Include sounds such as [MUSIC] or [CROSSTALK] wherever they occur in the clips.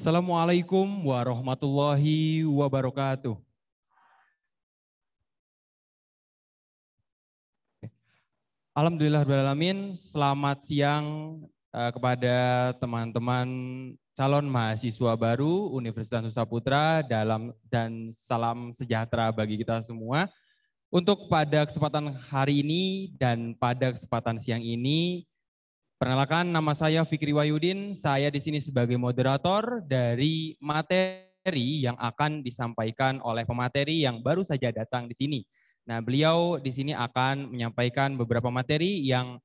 Assalamualaikum warahmatullahi wabarakatuh. Alhamdulillah alamin. Selamat siang uh, kepada teman-teman calon mahasiswa baru Universitas Nusa Putra dalam dan salam sejahtera bagi kita semua. Untuk pada kesempatan hari ini dan pada kesempatan siang ini, perkenalkan nama saya Fikri Wayudin. Saya di sini sebagai moderator dari materi yang akan disampaikan oleh pemateri yang baru saja datang di sini. Nah, beliau di sini akan menyampaikan beberapa materi yang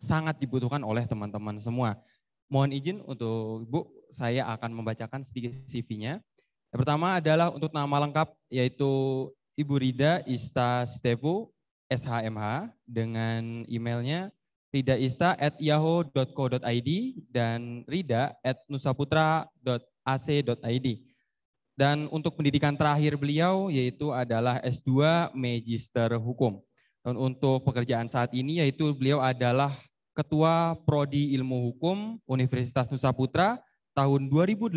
sangat dibutuhkan oleh teman-teman semua. Mohon izin untuk Ibu, saya akan membacakan sedikit CV-nya. Yang pertama adalah untuk nama lengkap yaitu Ibu Rida Ista Stepu, SHMH, dengan emailnya ridaista@yahoo.co.id dan rida@nusaputra.ac.id. Dan untuk pendidikan terakhir beliau yaitu adalah S2 Magister Hukum. Dan untuk pekerjaan saat ini yaitu beliau adalah Ketua Prodi Ilmu Hukum Universitas Nusa Putra tahun 2018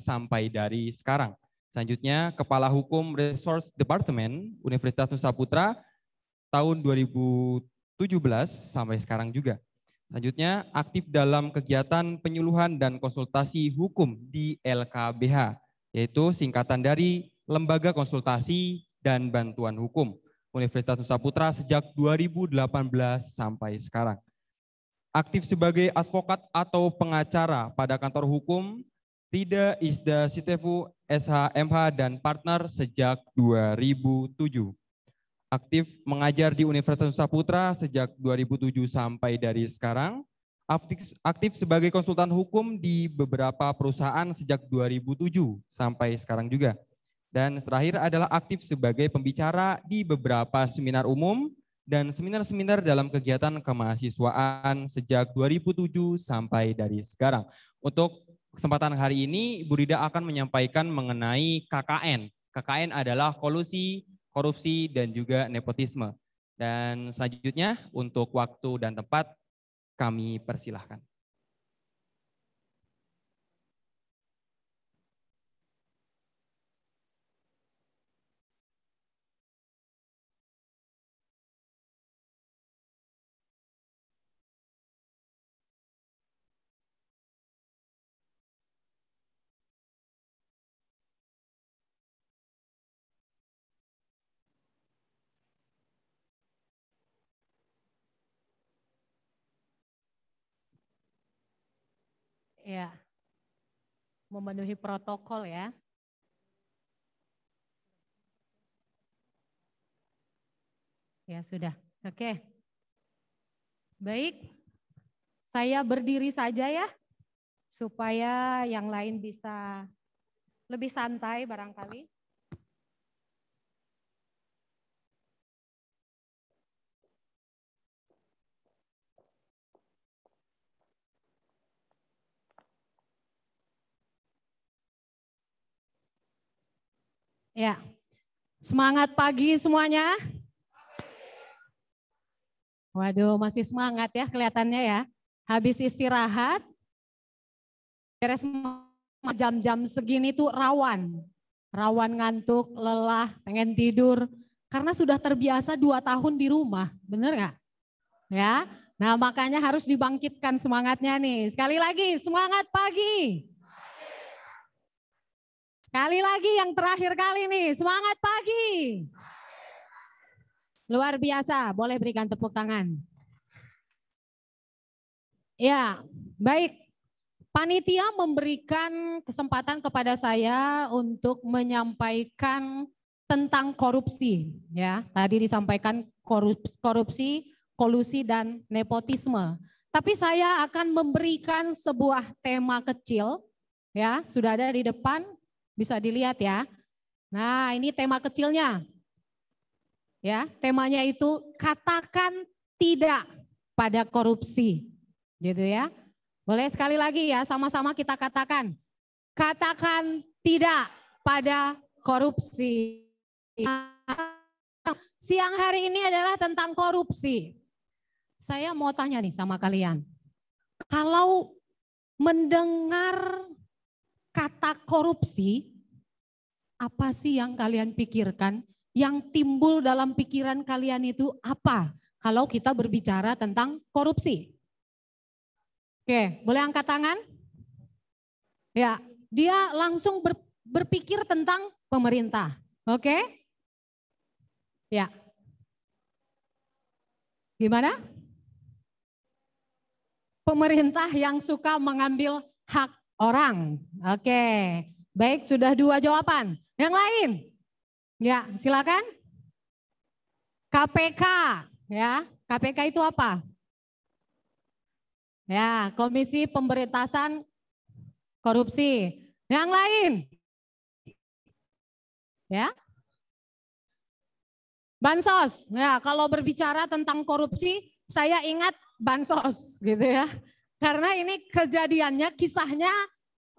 sampai dari sekarang. Selanjutnya Kepala Hukum Resource Department Universitas Nusa Putra tahun 2017 sampai sekarang juga. Selanjutnya aktif dalam kegiatan penyuluhan dan konsultasi hukum di LKBH yaitu singkatan dari Lembaga Konsultasi dan Bantuan Hukum Universitas Nusa Putra sejak 2018 sampai sekarang. Aktif sebagai advokat atau pengacara pada kantor hukum Rida Isda Sitefu SHMH dan partner sejak 2007. Aktif mengajar di Universitas Nusa Putra sejak 2007 sampai dari sekarang aktif, aktif sebagai konsultan hukum di beberapa perusahaan sejak 2007 sampai sekarang juga. Dan terakhir adalah aktif sebagai pembicara di beberapa seminar umum dan seminar-seminar dalam kegiatan kemahasiswaan sejak 2007 sampai dari sekarang. Untuk kesempatan hari ini, Bu Rida akan menyampaikan mengenai KKN. KKN adalah kolusi, korupsi, dan juga nepotisme. Dan selanjutnya untuk waktu dan tempat kami persilahkan. Ya, memenuhi protokol ya. Ya sudah, oke. Baik, saya berdiri saja ya, supaya yang lain bisa lebih santai barangkali. Ya, semangat pagi semuanya. Waduh, masih semangat ya kelihatannya ya. Habis istirahat, beres jam-jam segini tuh rawan. Rawan ngantuk, lelah, pengen tidur. Karena sudah terbiasa dua tahun di rumah, bener nggak? Ya, nah makanya harus dibangkitkan semangatnya nih. Sekali lagi, semangat pagi. Sekali lagi yang terakhir kali nih, semangat pagi. Luar biasa, boleh berikan tepuk tangan. Ya, baik. Panitia memberikan kesempatan kepada saya untuk menyampaikan tentang korupsi. Ya, tadi disampaikan korupsi, kolusi dan nepotisme. Tapi saya akan memberikan sebuah tema kecil, ya sudah ada di depan bisa dilihat ya. Nah, ini tema kecilnya. Ya, temanya itu katakan tidak pada korupsi. Gitu ya. Boleh sekali lagi ya, sama-sama kita katakan. Katakan tidak pada korupsi. Siang hari ini adalah tentang korupsi. Saya mau tanya nih sama kalian. Kalau mendengar kata korupsi, apa sih yang kalian pikirkan? Yang timbul dalam pikiran kalian itu apa? Kalau kita berbicara tentang korupsi. Oke, boleh angkat tangan? Ya, dia langsung ber, berpikir tentang pemerintah. Oke? Ya. Gimana? Pemerintah yang suka mengambil hak orang. Oke. Baik, sudah dua jawaban. Yang lain? Ya, silakan. KPK, ya. KPK itu apa? Ya, Komisi Pemberantasan Korupsi. Yang lain? Ya. Bansos. Ya, kalau berbicara tentang korupsi, saya ingat bansos gitu ya. Karena ini kejadiannya, kisahnya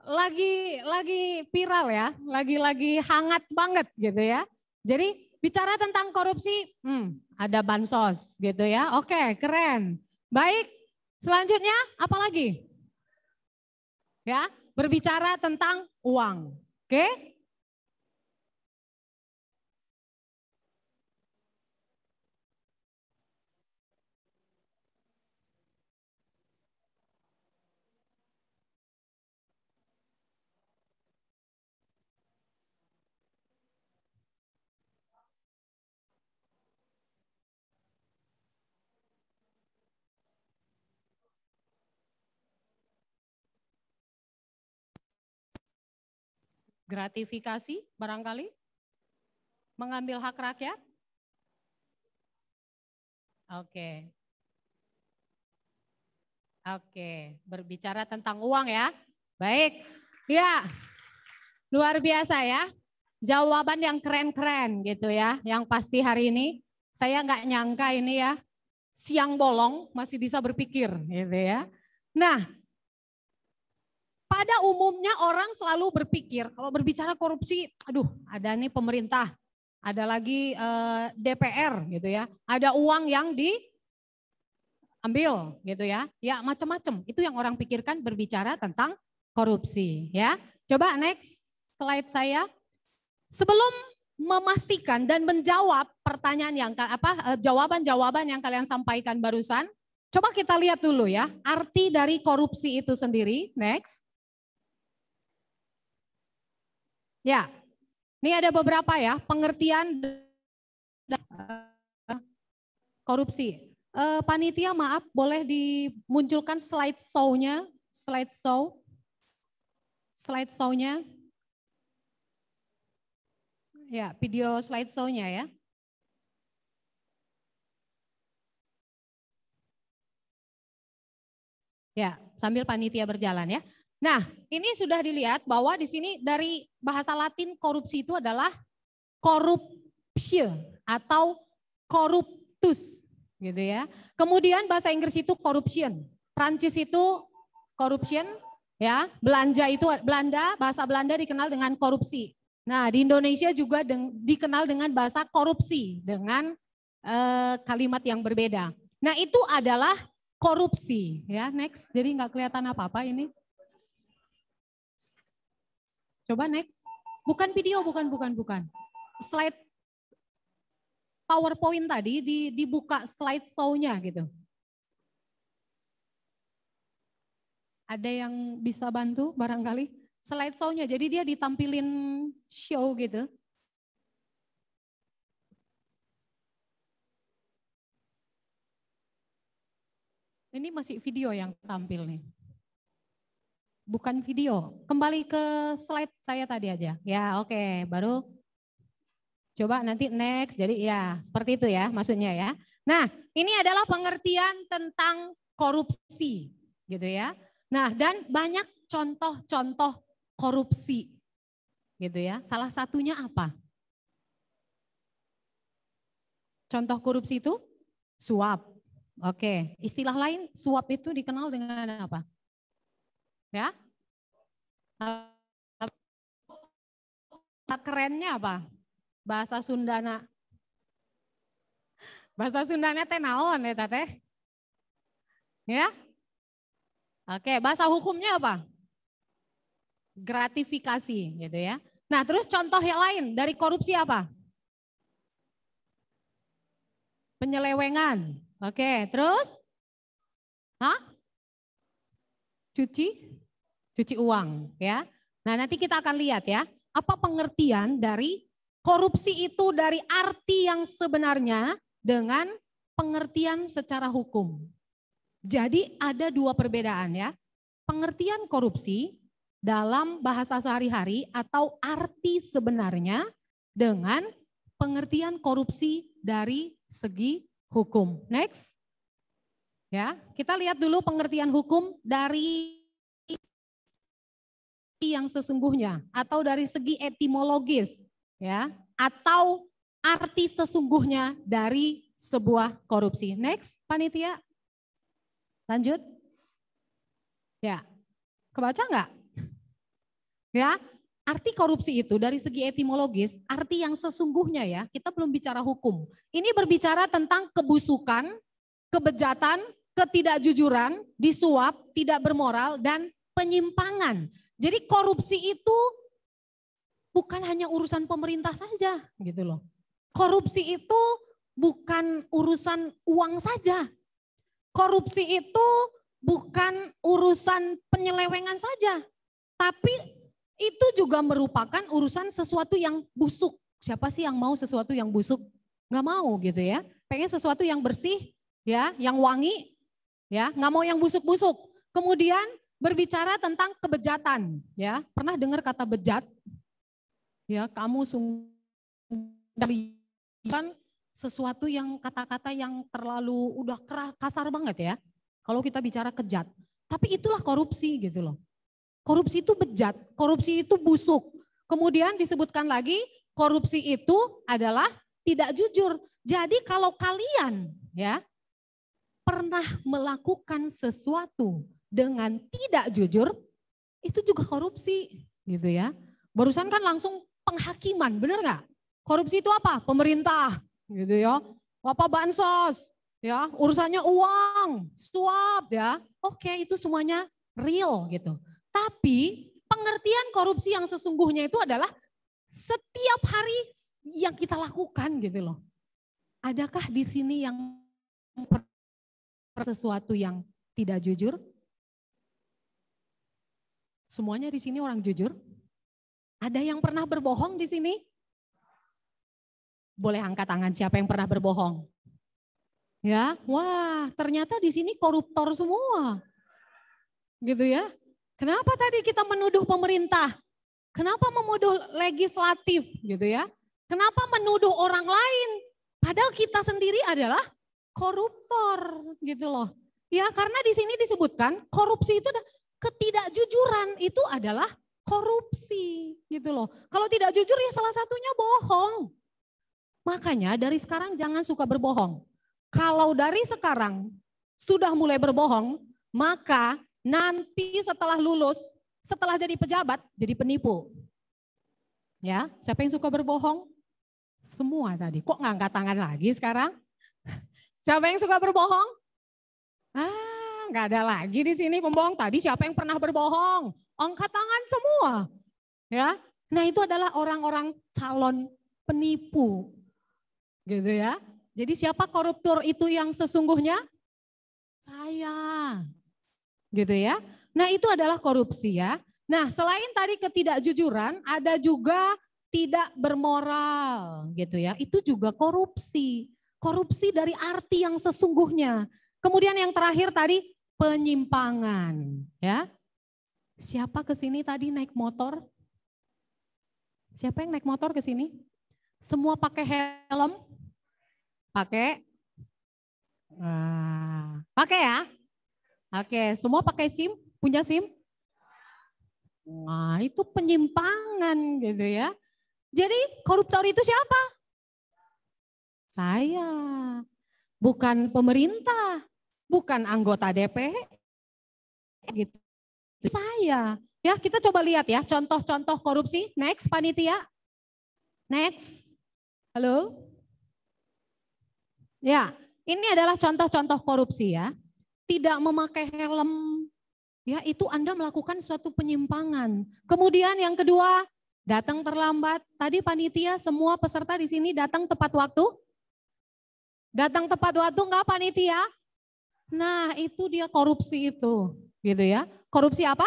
lagi lagi viral ya, lagi-lagi hangat banget gitu ya. Jadi bicara tentang korupsi, hmm, ada bansos gitu ya. Oke, keren. Baik, selanjutnya apa lagi? Ya, berbicara tentang uang. Oke? Gratifikasi barangkali? Mengambil hak rakyat? Oke. Oke, berbicara tentang uang ya. Baik. Ya. Luar biasa ya. Jawaban yang keren-keren gitu ya. Yang pasti hari ini saya nggak nyangka ini ya. Siang bolong masih bisa berpikir gitu ya. Nah, pada umumnya orang selalu berpikir kalau berbicara korupsi, aduh ada nih pemerintah, ada lagi eh, DPR gitu ya, ada uang yang diambil gitu ya, ya macam-macam. Itu yang orang pikirkan berbicara tentang korupsi ya. Coba next slide saya. Sebelum memastikan dan menjawab pertanyaan yang apa eh, jawaban-jawaban yang kalian sampaikan barusan, coba kita lihat dulu ya arti dari korupsi itu sendiri. Next. Ya, ini ada beberapa ya pengertian korupsi. Uh, panitia maaf boleh dimunculkan slide show-nya, slide show, slide show-nya. Ya, video slide show-nya ya. Ya, sambil panitia berjalan ya. Nah, ini sudah dilihat bahwa di sini dari bahasa Latin korupsi itu adalah corruption atau corruptus gitu ya. Kemudian bahasa Inggris itu corruption, Prancis itu corruption, ya. Belanda itu Belanda, bahasa Belanda dikenal dengan korupsi. Nah, di Indonesia juga deng, dikenal dengan bahasa korupsi dengan eh, kalimat yang berbeda. Nah, itu adalah korupsi ya. Next. Jadi nggak kelihatan apa-apa ini. Coba next. Bukan video, bukan, bukan, bukan. Slide PowerPoint tadi di, dibuka slide show-nya gitu. Ada yang bisa bantu barangkali? Slide show-nya, jadi dia ditampilin show gitu. Ini masih video yang tampil nih bukan video. Kembali ke slide saya tadi aja. Ya, oke, okay. baru coba nanti next. Jadi ya, seperti itu ya maksudnya ya. Nah, ini adalah pengertian tentang korupsi, gitu ya. Nah, dan banyak contoh-contoh korupsi. Gitu ya. Salah satunya apa? Contoh korupsi itu suap. Oke, istilah lain suap itu dikenal dengan apa? Ya. Kerennya apa? Bahasa Sundana. Bahasa Sundana teh naon ya teh? Ya? Oke, bahasa hukumnya apa? gratifikasi gitu ya. Nah, terus contoh yang lain dari korupsi apa? Penyelewengan. Oke, terus? Hah? Cuci? Cuci uang ya. Nah, nanti kita akan lihat ya, apa pengertian dari korupsi itu dari arti yang sebenarnya dengan pengertian secara hukum. Jadi ada dua perbedaan ya. Pengertian korupsi dalam bahasa sehari-hari atau arti sebenarnya dengan pengertian korupsi dari segi hukum. Next. Ya, kita lihat dulu pengertian hukum dari yang sesungguhnya atau dari segi etimologis ya atau arti sesungguhnya dari sebuah korupsi. Next, panitia. Lanjut. Ya. Kebaca enggak? Ya, arti korupsi itu dari segi etimologis, arti yang sesungguhnya ya, kita belum bicara hukum. Ini berbicara tentang kebusukan, kebejatan, ketidakjujuran, disuap, tidak bermoral, dan penyimpangan. Jadi korupsi itu bukan hanya urusan pemerintah saja gitu loh. Korupsi itu bukan urusan uang saja. Korupsi itu bukan urusan penyelewengan saja. Tapi itu juga merupakan urusan sesuatu yang busuk. Siapa sih yang mau sesuatu yang busuk? Nggak mau gitu ya. Pengen sesuatu yang bersih, ya, yang wangi, ya, nggak mau yang busuk-busuk. Kemudian berbicara tentang kebejatan, ya. Pernah dengar kata bejat? Ya, kamu sungguh kan sesuatu yang kata-kata yang terlalu udah kasar banget ya. Kalau kita bicara kejat. Tapi itulah korupsi gitu loh. Korupsi itu bejat, korupsi itu busuk. Kemudian disebutkan lagi korupsi itu adalah tidak jujur. Jadi kalau kalian ya pernah melakukan sesuatu dengan tidak jujur, itu juga korupsi gitu ya. Barusan kan langsung penghakiman, benar nggak? Korupsi itu apa? Pemerintah gitu ya. Apa bansos, ya urusannya uang, suap ya. Oke itu semuanya real gitu. Tapi pengertian korupsi yang sesungguhnya itu adalah setiap hari yang kita lakukan gitu loh. Adakah di sini yang sesuatu yang tidak jujur? Semuanya di sini orang jujur? Ada yang pernah berbohong di sini? Boleh angkat tangan siapa yang pernah berbohong? Ya, wah ternyata di sini koruptor semua. Gitu ya. Kenapa tadi kita menuduh pemerintah? Kenapa menuduh legislatif gitu ya? Kenapa menuduh orang lain? Padahal kita sendiri adalah koruptor gitu loh. Ya karena di sini disebutkan korupsi itu ketidakjujuran itu adalah korupsi gitu loh. Kalau tidak jujur ya salah satunya bohong. Makanya dari sekarang jangan suka berbohong. Kalau dari sekarang sudah mulai berbohong, maka nanti setelah lulus, setelah jadi pejabat, jadi penipu. Ya, siapa yang suka berbohong? Semua tadi. Kok nggak tangan lagi sekarang? [LAUGHS] Siapa yang suka berbohong? Ah, nggak ada lagi di sini pembohong. Tadi siapa yang pernah berbohong? Angkat tangan semua. Ya, nah itu adalah orang-orang calon penipu Gitu ya. Jadi siapa koruptor itu yang sesungguhnya? Saya. Gitu ya. Nah itu adalah korupsi ya. Nah selain tadi ketidakjujuran ada juga tidak bermoral gitu ya. Itu juga korupsi. Korupsi dari arti yang sesungguhnya. Kemudian yang terakhir tadi penyimpangan ya. Siapa ke sini tadi naik motor? Siapa yang naik motor ke sini? Semua pakai helm? Pakai? Nah, pakai ya? Oke, semua pakai SIM? Punya SIM? Nah, itu penyimpangan gitu ya. Jadi koruptor itu siapa? Saya. Bukan pemerintah, bukan anggota DP. Gitu. Saya. Ya, kita coba lihat ya contoh-contoh korupsi. Next, panitia. Next. Halo? Ya, ini adalah contoh-contoh korupsi ya. Tidak memakai helm, ya itu Anda melakukan suatu penyimpangan. Kemudian yang kedua, datang terlambat. Tadi panitia semua peserta di sini datang tepat waktu? Datang tepat waktu enggak panitia? Nah, itu dia korupsi itu, gitu ya. Korupsi apa?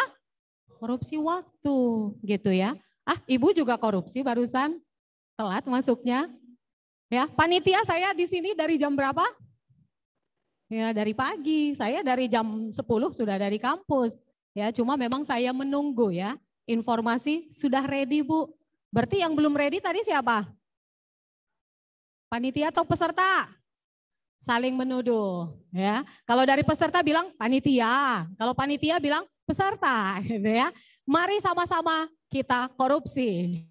Korupsi waktu, gitu ya. Ah, Ibu juga korupsi barusan telat masuknya. Ya, panitia saya di sini dari jam berapa? Ya, dari pagi. Saya dari jam 10 sudah dari kampus. Ya, cuma memang saya menunggu ya. Informasi sudah ready, Bu. Berarti yang belum ready tadi siapa? Panitia atau peserta? Saling menuduh, ya. Kalau dari peserta bilang panitia, kalau panitia bilang peserta, [LAUGHS] gitu ya. Mari sama-sama kita korupsi.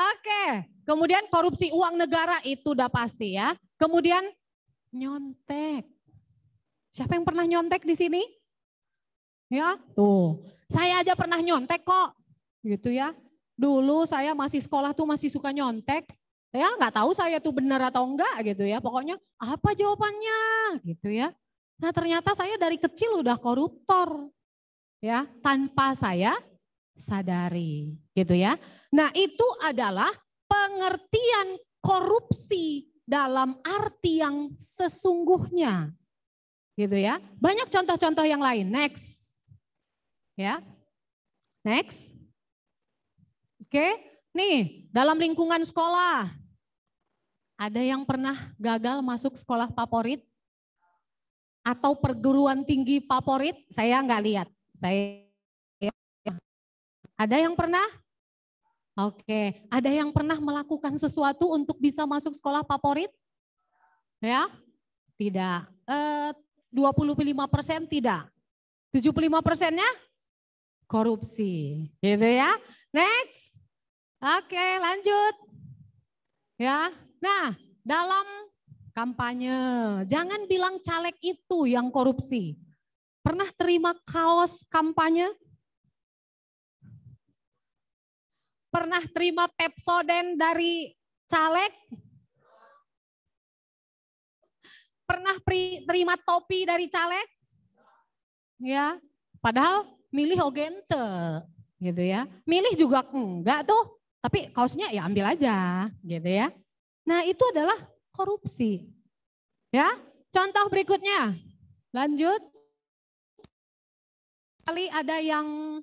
Oke, kemudian korupsi uang negara itu udah pasti ya. Kemudian nyontek. Siapa yang pernah nyontek di sini? Ya, tuh. Saya aja pernah nyontek kok. Gitu ya. Dulu saya masih sekolah tuh masih suka nyontek. Ya, nggak tahu saya tuh benar atau enggak gitu ya. Pokoknya apa jawabannya gitu ya. Nah, ternyata saya dari kecil udah koruptor. Ya, tanpa saya sadari gitu ya. Nah, itu adalah pengertian korupsi dalam arti yang sesungguhnya. Gitu ya. Banyak contoh-contoh yang lain. Next. Ya. Next. Oke. Nih, dalam lingkungan sekolah. Ada yang pernah gagal masuk sekolah favorit? Atau perguruan tinggi favorit? Saya nggak lihat. Saya ada yang pernah? Oke, ada yang pernah melakukan sesuatu untuk bisa masuk sekolah favorit? Ya? Tidak. Eh, 25 persen tidak. 75 persennya korupsi. Gitu ya. Next. Oke, lanjut. Ya. Nah, dalam kampanye, jangan bilang caleg itu yang korupsi. Pernah terima kaos kampanye? Pernah terima Pepsoden dari caleg? Pernah terima topi dari caleg? Ya, padahal milih ogente gitu ya. Milih juga enggak tuh, tapi kaosnya ya ambil aja gitu ya. Nah, itu adalah korupsi. Ya, contoh berikutnya. Lanjut. Kali ada yang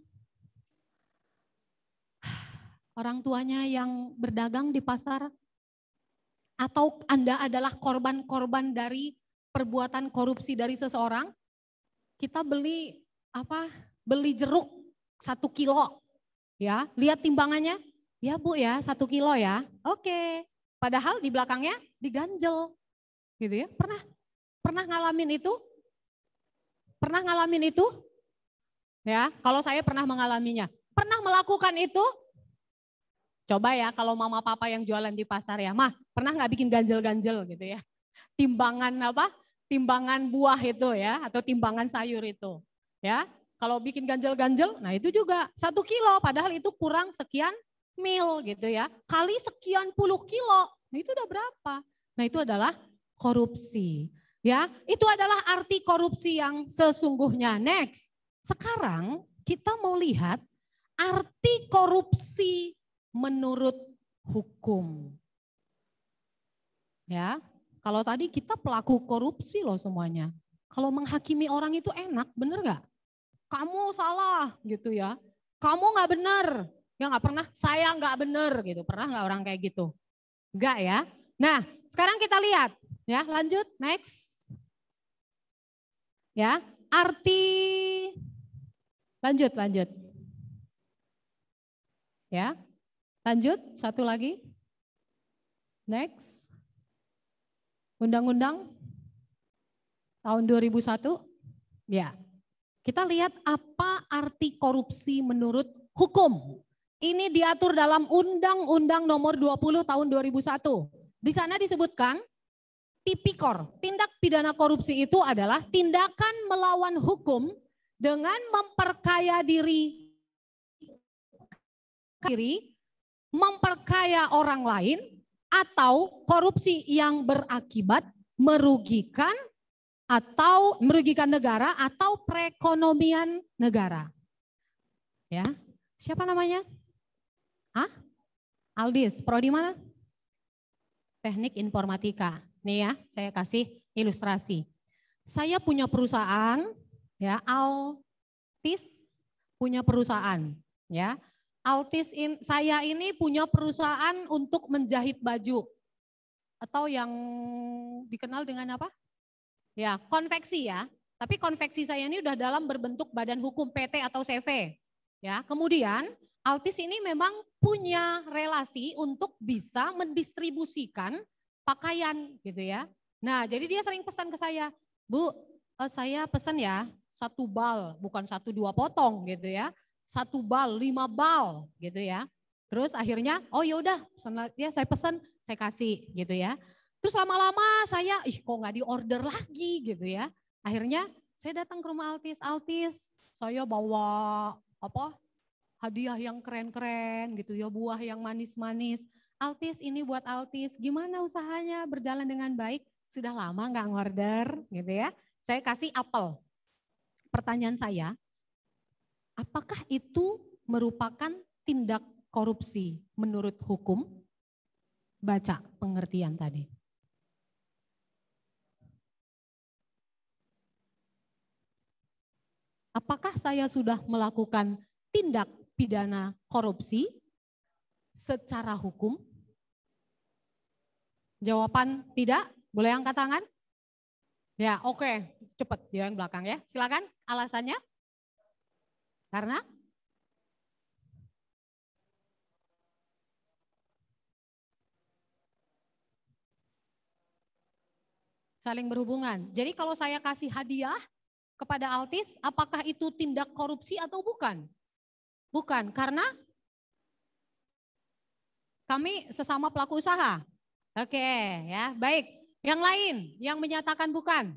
orang tuanya yang berdagang di pasar, atau Anda adalah korban-korban dari perbuatan korupsi dari seseorang, kita beli apa? Beli jeruk satu kilo, ya lihat timbangannya, ya bu ya satu kilo ya, oke. Padahal di belakangnya diganjel, gitu ya. Pernah pernah ngalamin itu? Pernah ngalamin itu? Ya, kalau saya pernah mengalaminya. Pernah melakukan itu? Coba ya kalau mama papa yang jualan di pasar ya, mah pernah nggak bikin ganjel-ganjel gitu ya? Timbangan apa? Timbangan buah itu ya, atau timbangan sayur itu. Ya, kalau bikin ganjel-ganjel, nah itu juga satu kilo, padahal itu kurang sekian mil gitu ya. Kali sekian puluh kilo, nah itu udah berapa? Nah itu adalah korupsi. Ya, itu adalah arti korupsi yang sesungguhnya. Next, sekarang kita mau lihat arti korupsi menurut hukum. Ya, kalau tadi kita pelaku korupsi loh semuanya. Kalau menghakimi orang itu enak, bener gak? Kamu salah gitu ya. Kamu nggak benar. Ya nggak pernah, saya nggak benar gitu. Pernah nggak orang kayak gitu? Enggak ya. Nah, sekarang kita lihat ya, lanjut next. Ya, arti lanjut lanjut. Ya, Lanjut, satu lagi. Next. Undang-undang tahun 2001. Ya. Kita lihat apa arti korupsi menurut hukum. Ini diatur dalam Undang-Undang nomor 20 tahun 2001. Di sana disebutkan tipikor, tindak pidana korupsi itu adalah tindakan melawan hukum dengan memperkaya diri diri memperkaya orang lain, atau korupsi yang berakibat merugikan atau merugikan negara atau perekonomian negara. Ya. Siapa namanya? Hah? Aldis, prodi mana? Teknik informatika. Nih ya, saya kasih ilustrasi. Saya punya perusahaan ya, Altis punya perusahaan ya. Altis in, saya ini punya perusahaan untuk menjahit baju atau yang dikenal dengan apa? Ya, konveksi ya. Tapi konveksi saya ini udah dalam berbentuk badan hukum PT atau CV. Ya, kemudian Altis ini memang punya relasi untuk bisa mendistribusikan pakaian gitu ya. Nah, jadi dia sering pesan ke saya, Bu, eh, saya pesan ya satu bal, bukan satu dua potong gitu ya. Satu bal, lima bal gitu ya. Terus akhirnya, oh ya udah, ya saya pesan, saya kasih gitu ya. Terus lama-lama saya, ih kok nggak diorder lagi gitu ya. Akhirnya saya datang ke rumah Altis, Altis saya bawa apa hadiah yang keren-keren gitu ya, buah yang manis-manis. Altis ini buat Altis, gimana usahanya berjalan dengan baik? Sudah lama nggak ngorder gitu ya. Saya kasih apel. Pertanyaan saya, apakah itu merupakan tindak korupsi menurut hukum? Baca pengertian tadi. apakah saya sudah melakukan tindak pidana korupsi secara hukum? Jawaban tidak? Boleh angkat tangan? Ya, oke. Okay. Cepat dia yang belakang ya. Silakan alasannya. Karena saling berhubungan. Jadi kalau saya kasih hadiah, kepada Altis, apakah itu tindak korupsi atau bukan? Bukan, karena kami sesama pelaku usaha. Oke, ya, baik. Yang lain yang menyatakan bukan?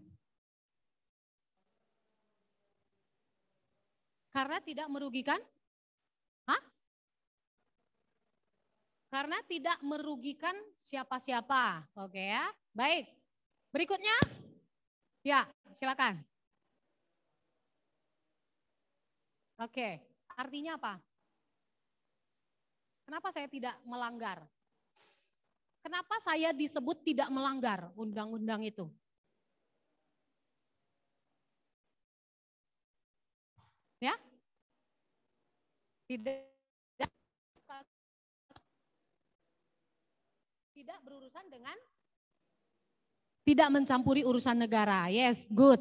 Karena tidak merugikan? Hah? Karena tidak merugikan siapa-siapa. Oke ya, baik. Berikutnya, ya silakan. Oke, artinya apa? Kenapa saya tidak melanggar? Kenapa saya disebut tidak melanggar undang-undang itu? Ya? Tidak tidak berurusan dengan tidak mencampuri urusan negara. Yes, good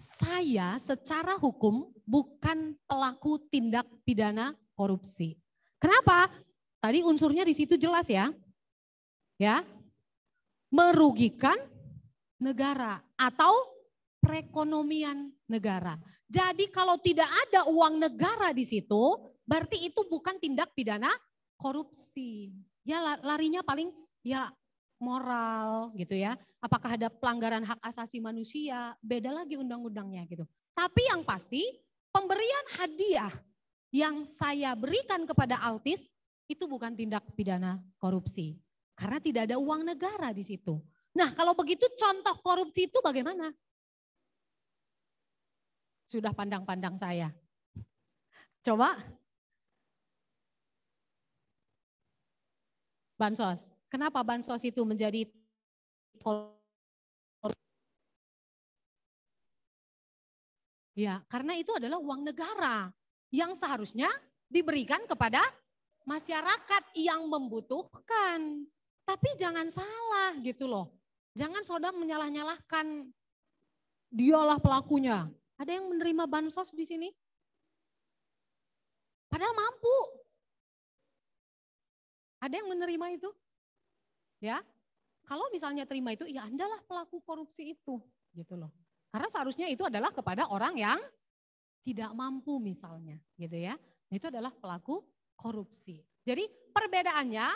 saya secara hukum bukan pelaku tindak pidana korupsi. Kenapa? Tadi unsurnya di situ jelas ya. Ya. Merugikan negara atau perekonomian negara. Jadi kalau tidak ada uang negara di situ, berarti itu bukan tindak pidana korupsi. Ya larinya paling ya moral gitu ya. Apakah ada pelanggaran hak asasi manusia, beda lagi undang-undangnya gitu. Tapi yang pasti pemberian hadiah yang saya berikan kepada Altis itu bukan tindak pidana korupsi. Karena tidak ada uang negara di situ. Nah kalau begitu contoh korupsi itu bagaimana? Sudah pandang-pandang saya. Coba. Bansos. Kenapa bansos itu menjadi Ya, karena itu adalah uang negara yang seharusnya diberikan kepada masyarakat yang membutuhkan. Tapi jangan salah gitu loh. Jangan saudara menyalah-nyalahkan dialah pelakunya. Ada yang menerima bansos di sini? Padahal mampu. Ada yang menerima itu? Ya, kalau misalnya terima itu, ya Andalah pelaku korupsi itu, gitu loh. Karena seharusnya itu adalah kepada orang yang tidak mampu misalnya, gitu ya. Nah, itu adalah pelaku korupsi. Jadi perbedaannya,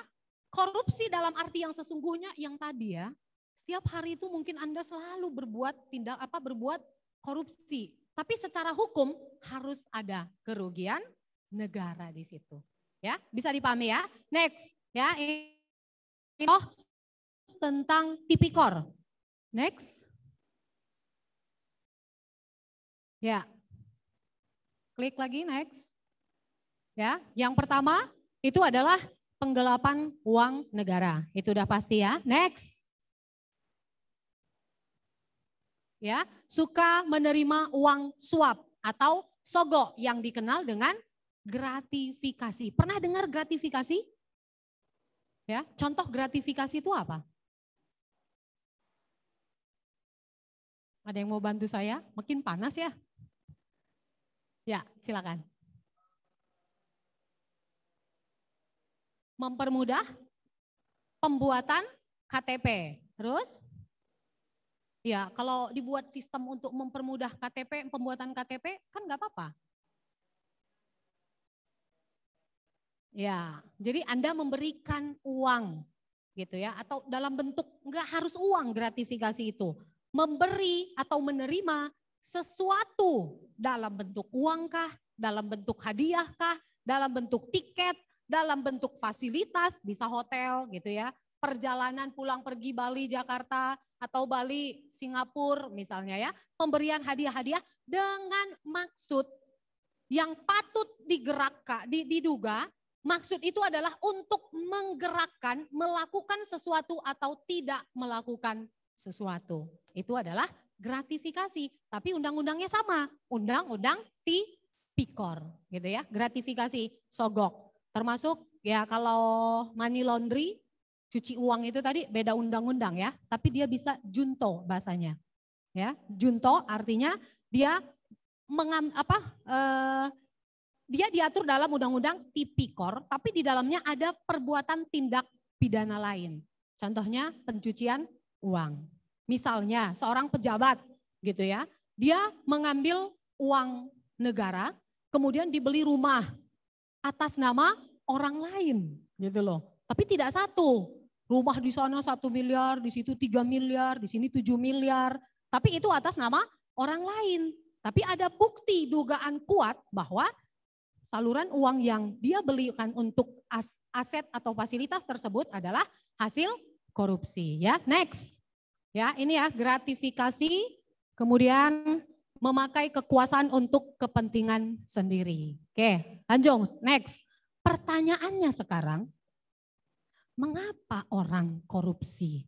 korupsi dalam arti yang sesungguhnya yang tadi ya, setiap hari itu mungkin Anda selalu berbuat tindak apa berbuat korupsi. Tapi secara hukum harus ada kerugian negara di situ. Ya, bisa dipahami ya. Next, ya. Oh, tentang tipikor. Next. Ya. Klik lagi next. Ya, yang pertama itu adalah penggelapan uang negara. Itu udah pasti ya. Next. Ya, suka menerima uang suap atau sogo yang dikenal dengan gratifikasi. Pernah dengar gratifikasi? Ya, contoh gratifikasi itu apa? Ada yang mau bantu saya? Makin panas ya? Ya, silakan. Mempermudah pembuatan KTP. Terus? Ya, kalau dibuat sistem untuk mempermudah KTP, pembuatan KTP kan nggak apa-apa. Ya, jadi Anda memberikan uang gitu ya, atau dalam bentuk nggak harus uang gratifikasi itu memberi atau menerima sesuatu dalam bentuk uangkah, dalam bentuk hadiahkah, dalam bentuk tiket, dalam bentuk fasilitas, bisa hotel gitu ya, perjalanan pulang pergi Bali, Jakarta, atau Bali, Singapura misalnya ya, pemberian hadiah-hadiah dengan maksud yang patut digerakkan, diduga, maksud itu adalah untuk menggerakkan, melakukan sesuatu atau tidak melakukan sesuatu. Itu adalah gratifikasi, tapi undang-undangnya sama, undang-undang tipikor gitu ya, gratifikasi sogok. Termasuk ya kalau money laundry, cuci uang itu tadi beda undang-undang ya, tapi dia bisa junto bahasanya. Ya, junto artinya dia mengam apa eh, dia diatur dalam undang-undang tipikor, tapi di dalamnya ada perbuatan tindak pidana lain. Contohnya pencucian uang. Misalnya seorang pejabat gitu ya, dia mengambil uang negara, kemudian dibeli rumah atas nama orang lain gitu loh. Tapi tidak satu, rumah di sana satu miliar, di situ tiga miliar, di sini tujuh miliar. Tapi itu atas nama orang lain. Tapi ada bukti dugaan kuat bahwa saluran uang yang dia belikan untuk aset atau fasilitas tersebut adalah hasil korupsi ya. Next. Ya, ini ya gratifikasi kemudian memakai kekuasaan untuk kepentingan sendiri. Oke, lanjut. Next. Pertanyaannya sekarang, mengapa orang korupsi?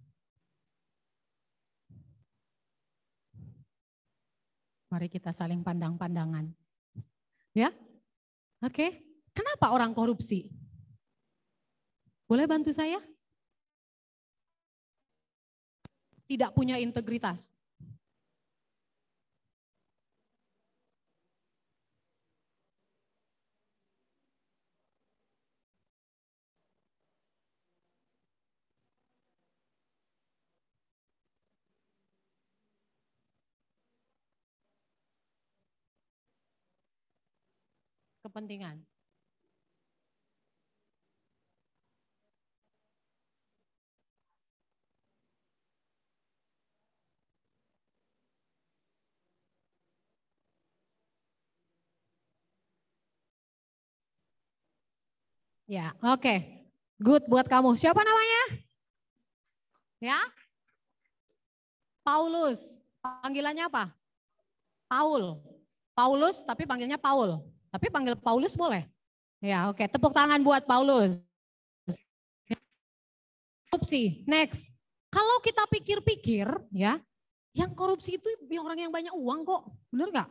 Mari kita saling pandang-pandangan. Ya, oke. Kenapa orang korupsi? Boleh bantu saya? Tidak punya integritas. kepentingan. Ya, oke. Okay. Good buat kamu. Siapa namanya? Ya? Paulus. Panggilannya apa? Paul. Paulus tapi panggilnya Paul. Tapi panggil Paulus boleh? Ya, oke. Okay. Tepuk tangan buat Paulus. Korupsi. Next. Kalau kita pikir-pikir ya, yang korupsi itu orang yang banyak uang kok. Bener nggak?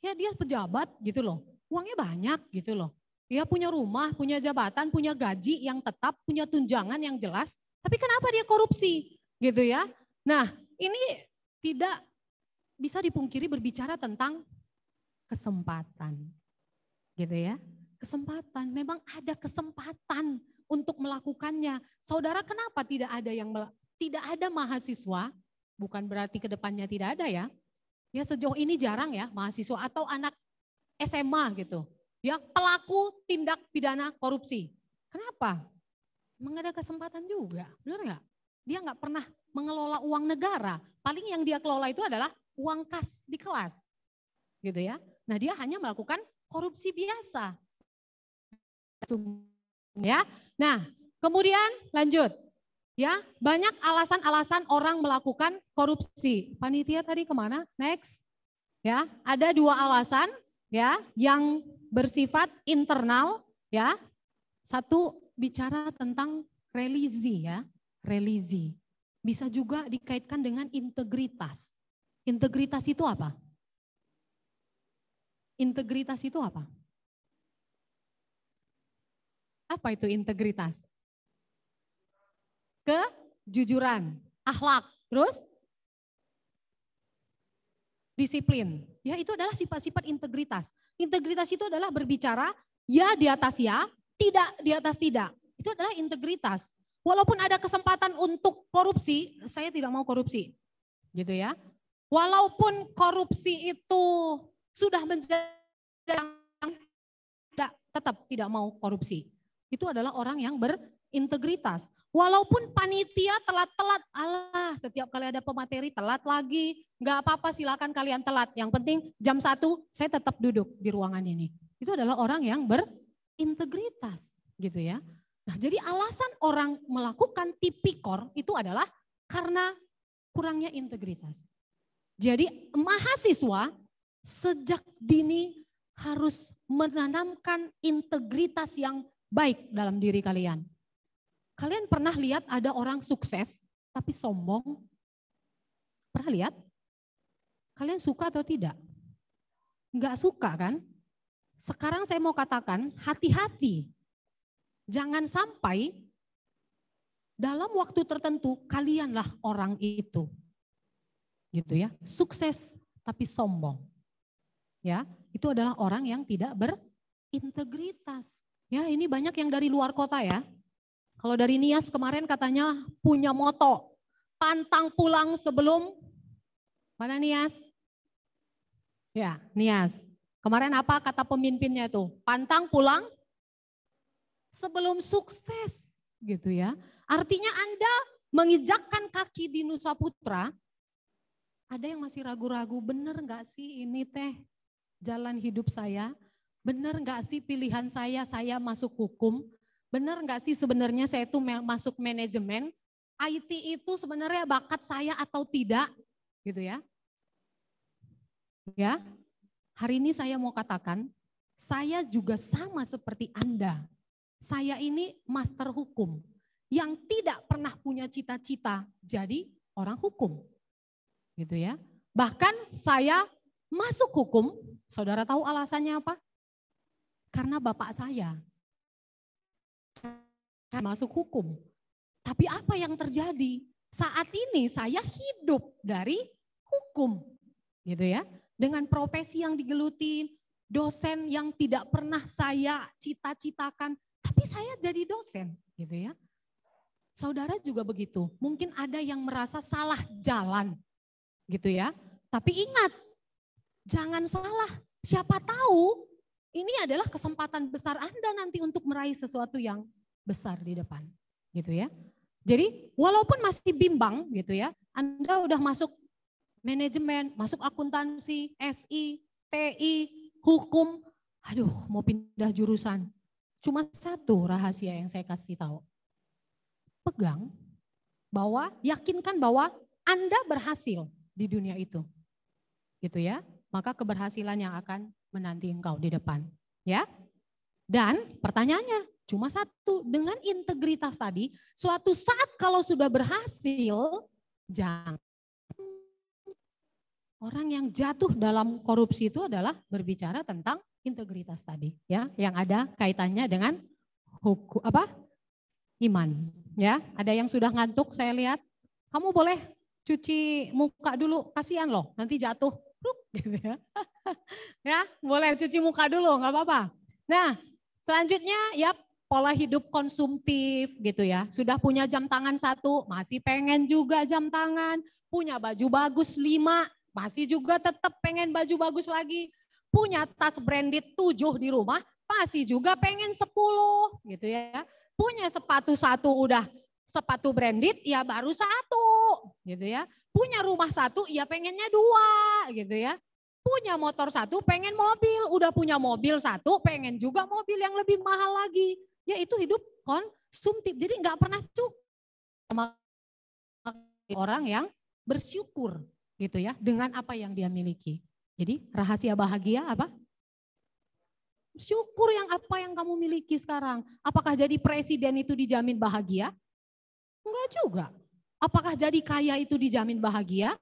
Ya dia pejabat gitu loh. Uangnya banyak gitu loh. Dia punya rumah, punya jabatan, punya gaji yang tetap, punya tunjangan yang jelas. Tapi kenapa dia korupsi? Gitu ya. Nah, ini tidak bisa dipungkiri berbicara tentang kesempatan. Gitu ya. Kesempatan, memang ada kesempatan untuk melakukannya. Saudara, kenapa tidak ada yang tidak ada mahasiswa? Bukan berarti ke depannya tidak ada ya. Ya sejauh ini jarang ya mahasiswa atau anak SMA gitu ya pelaku tindak pidana korupsi. Kenapa? Memang ada kesempatan juga, benar nggak? Dia nggak pernah mengelola uang negara. Paling yang dia kelola itu adalah uang kas di kelas, gitu ya. Nah dia hanya melakukan korupsi biasa. Ya, nah kemudian lanjut. Ya, banyak alasan-alasan orang melakukan korupsi. Panitia tadi ke mana? Next. Ya, ada dua alasan ya yang bersifat internal ya. Satu bicara tentang religi ya, religi. Bisa juga dikaitkan dengan integritas. Integritas itu apa? Integritas itu apa? Apa itu integritas? Kejujuran, akhlak, terus disiplin. Ya itu adalah sifat-sifat integritas. Integritas itu adalah berbicara ya di atas ya, tidak di atas tidak. Itu adalah integritas. Walaupun ada kesempatan untuk korupsi, saya tidak mau korupsi. Gitu ya. Walaupun korupsi itu sudah menjadi tetap tidak mau korupsi. Itu adalah orang yang berintegritas. Walaupun panitia telat-telat, Allah setiap kali ada pemateri telat lagi, nggak apa-apa silakan kalian telat. Yang penting jam satu saya tetap duduk di ruangan ini. Itu adalah orang yang berintegritas gitu ya. Nah jadi alasan orang melakukan tipikor itu adalah karena kurangnya integritas. Jadi mahasiswa sejak dini harus menanamkan integritas yang baik dalam diri kalian. Kalian pernah lihat ada orang sukses tapi sombong? Pernah lihat? Kalian suka atau tidak? Enggak suka kan? Sekarang saya mau katakan hati-hati. Jangan sampai dalam waktu tertentu kalianlah orang itu. Gitu ya. Sukses tapi sombong. Ya, itu adalah orang yang tidak berintegritas. Ya, ini banyak yang dari luar kota ya. Kalau dari Nias kemarin katanya punya moto, pantang pulang sebelum mana Nias? Ya, Nias. Kemarin apa kata pemimpinnya itu? Pantang pulang sebelum sukses gitu ya. Artinya Anda mengijakkan kaki di Nusa Putra, ada yang masih ragu-ragu, bener nggak sih ini teh jalan hidup saya? Bener nggak sih pilihan saya, saya masuk hukum? Benar nggak sih sebenarnya saya itu masuk manajemen? IT itu sebenarnya bakat saya atau tidak? Gitu ya. Ya. Hari ini saya mau katakan, saya juga sama seperti Anda. Saya ini master hukum yang tidak pernah punya cita-cita jadi orang hukum. Gitu ya. Bahkan saya masuk hukum, saudara tahu alasannya apa? Karena bapak saya masuk hukum. Tapi apa yang terjadi? Saat ini saya hidup dari hukum. Gitu ya. Dengan profesi yang digeluti, dosen yang tidak pernah saya cita-citakan, tapi saya jadi dosen, gitu ya. Saudara juga begitu. Mungkin ada yang merasa salah jalan, gitu ya. Tapi ingat, jangan salah. Siapa tahu ini adalah kesempatan besar Anda nanti untuk meraih sesuatu yang besar di depan, gitu ya. Jadi walaupun masih bimbang gitu ya, Anda udah masuk manajemen, masuk akuntansi, SI, TI, hukum, aduh mau pindah jurusan. Cuma satu rahasia yang saya kasih tahu. Pegang bahwa yakinkan bahwa Anda berhasil di dunia itu. Gitu ya. Maka keberhasilan yang akan menanti engkau di depan, ya. Dan pertanyaannya, Cuma satu, dengan integritas tadi, suatu saat kalau sudah berhasil, jangan. Orang yang jatuh dalam korupsi itu adalah berbicara tentang integritas tadi, ya, yang ada kaitannya dengan hukum apa? Iman, ya. Ada yang sudah ngantuk, saya lihat. Kamu boleh cuci muka dulu, kasihan loh, nanti jatuh. Gitu ya. [LAUGHS] ya, boleh cuci muka dulu, nggak apa-apa. Nah, selanjutnya, ya pola hidup konsumtif gitu ya. Sudah punya jam tangan satu, masih pengen juga jam tangan. Punya baju bagus lima, masih juga tetap pengen baju bagus lagi. Punya tas branded tujuh di rumah, masih juga pengen sepuluh gitu ya. Punya sepatu satu udah sepatu branded ya baru satu gitu ya. Punya rumah satu ya pengennya dua gitu ya. Punya motor satu pengen mobil, udah punya mobil satu pengen juga mobil yang lebih mahal lagi ya itu hidup konsumtif. Jadi nggak pernah cukup orang yang bersyukur gitu ya dengan apa yang dia miliki. Jadi rahasia bahagia apa? Syukur yang apa yang kamu miliki sekarang. Apakah jadi presiden itu dijamin bahagia? Enggak juga. Apakah jadi kaya itu dijamin bahagia?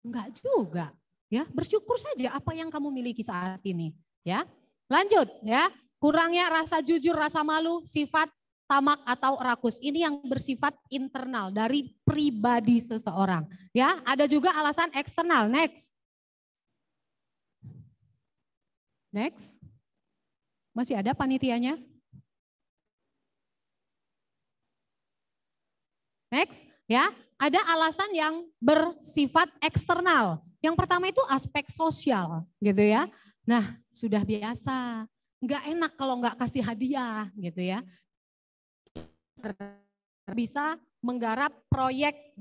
Enggak juga. Ya, bersyukur saja apa yang kamu miliki saat ini, ya. Lanjut, ya. Kurangnya rasa jujur, rasa malu, sifat tamak atau rakus. Ini yang bersifat internal dari pribadi seseorang, ya. Ada juga alasan eksternal. Next. Next. Masih ada panitianya? Next, ya. Ada alasan yang bersifat eksternal. Yang pertama itu aspek sosial, gitu ya. Nah, sudah biasa. Nggak enak kalau nggak kasih hadiah, gitu ya. Bisa menggarap proyek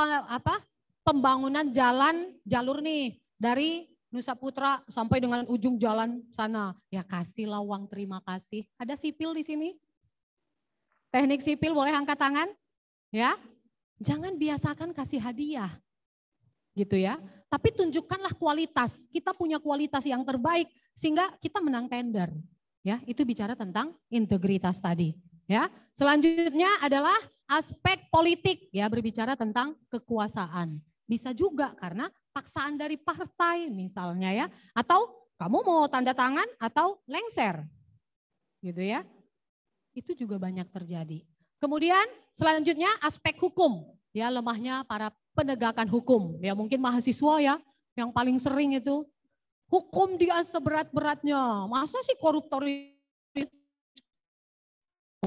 apa pembangunan jalan jalur nih dari Nusa Putra sampai dengan ujung jalan sana. Ya kasihlah uang terima kasih. Ada sipil di sini? Teknik sipil boleh angkat tangan? Ya, jangan biasakan kasih hadiah. Gitu ya. Tapi tunjukkanlah kualitas. Kita punya kualitas yang terbaik sehingga kita menang tender. Ya, itu bicara tentang integritas tadi. Ya, selanjutnya adalah aspek politik ya berbicara tentang kekuasaan. Bisa juga karena paksaan dari partai misalnya ya, atau kamu mau tanda tangan atau lengser. Gitu ya. Itu juga banyak terjadi. Kemudian selanjutnya aspek hukum, ya lemahnya para penegakan hukum. Ya mungkin mahasiswa ya yang paling sering itu hukum dia seberat-beratnya. Masa sih koruptor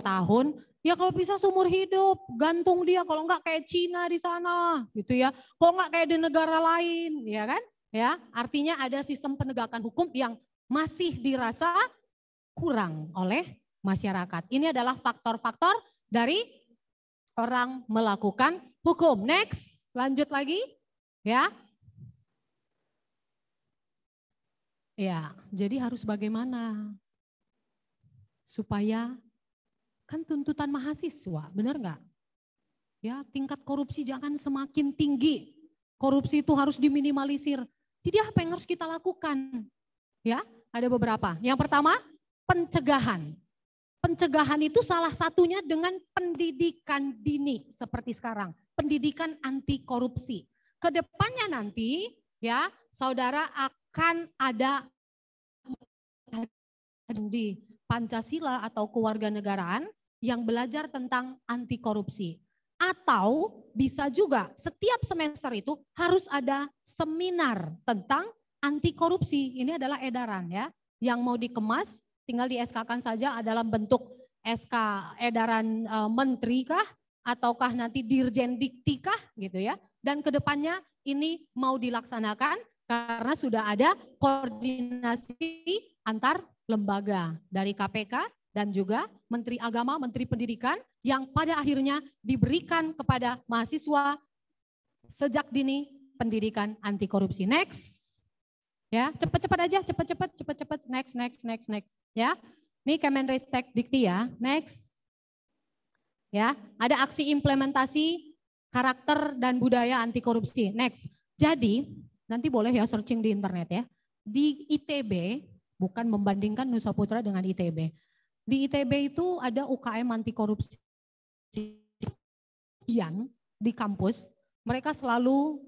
tahun Ya kalau bisa seumur hidup, gantung dia kalau enggak kayak Cina di sana gitu ya. Kalau enggak kayak di negara lain, ya kan? Ya, artinya ada sistem penegakan hukum yang masih dirasa kurang oleh masyarakat. Ini adalah faktor-faktor dari orang melakukan hukum. Next, lanjut lagi. Ya. Ya, jadi harus bagaimana? Supaya kan tuntutan mahasiswa, benar nggak? Ya, tingkat korupsi jangan semakin tinggi. Korupsi itu harus diminimalisir. Jadi apa yang harus kita lakukan? Ya, ada beberapa. Yang pertama, pencegahan. Pencegahan itu salah satunya dengan pendidikan dini seperti sekarang, pendidikan anti korupsi. Ke depannya nanti ya saudara akan ada di Pancasila atau kewarganegaraan yang belajar tentang anti korupsi. Atau bisa juga setiap semester itu harus ada seminar tentang anti korupsi. Ini adalah edaran ya. Yang mau dikemas tinggal di SK-kan saja dalam bentuk SK edaran e, menteri kah ataukah nanti dirjen dikti kah gitu ya. Dan ke depannya ini mau dilaksanakan karena sudah ada koordinasi antar lembaga dari KPK dan juga Menteri Agama, Menteri Pendidikan yang pada akhirnya diberikan kepada mahasiswa sejak dini pendidikan anti korupsi. Next. Ya, cepat-cepat aja, cepat-cepat, cepat-cepat. Next, next, next, next. Ya, ini Kemenristek Dikti ya. Next. Ya, ada aksi implementasi karakter dan budaya anti korupsi. Next. Jadi, nanti boleh ya searching di internet ya. Di ITB, bukan membandingkan Nusa Putra dengan ITB. Di ITB itu ada UKM anti korupsi. Yang di kampus mereka selalu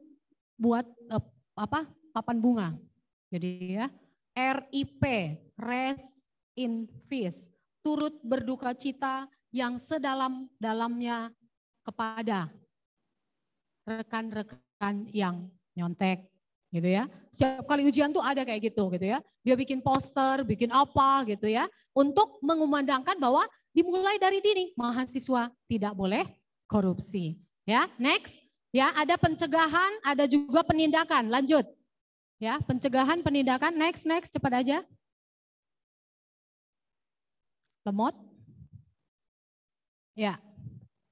buat eh, apa papan bunga jadi ya, RIP, Rest in Peace, turut berduka cita yang sedalam-dalamnya kepada rekan-rekan yang nyontek gitu ya. Setiap kali ujian tuh ada kayak gitu gitu ya. Dia bikin poster, bikin apa gitu ya. Untuk mengumandangkan bahwa dimulai dari dini mahasiswa tidak boleh korupsi. Ya, next. Ya, ada pencegahan, ada juga penindakan. Lanjut. Ya, pencegahan, penindakan, next, next, cepat aja. Lemot. Ya,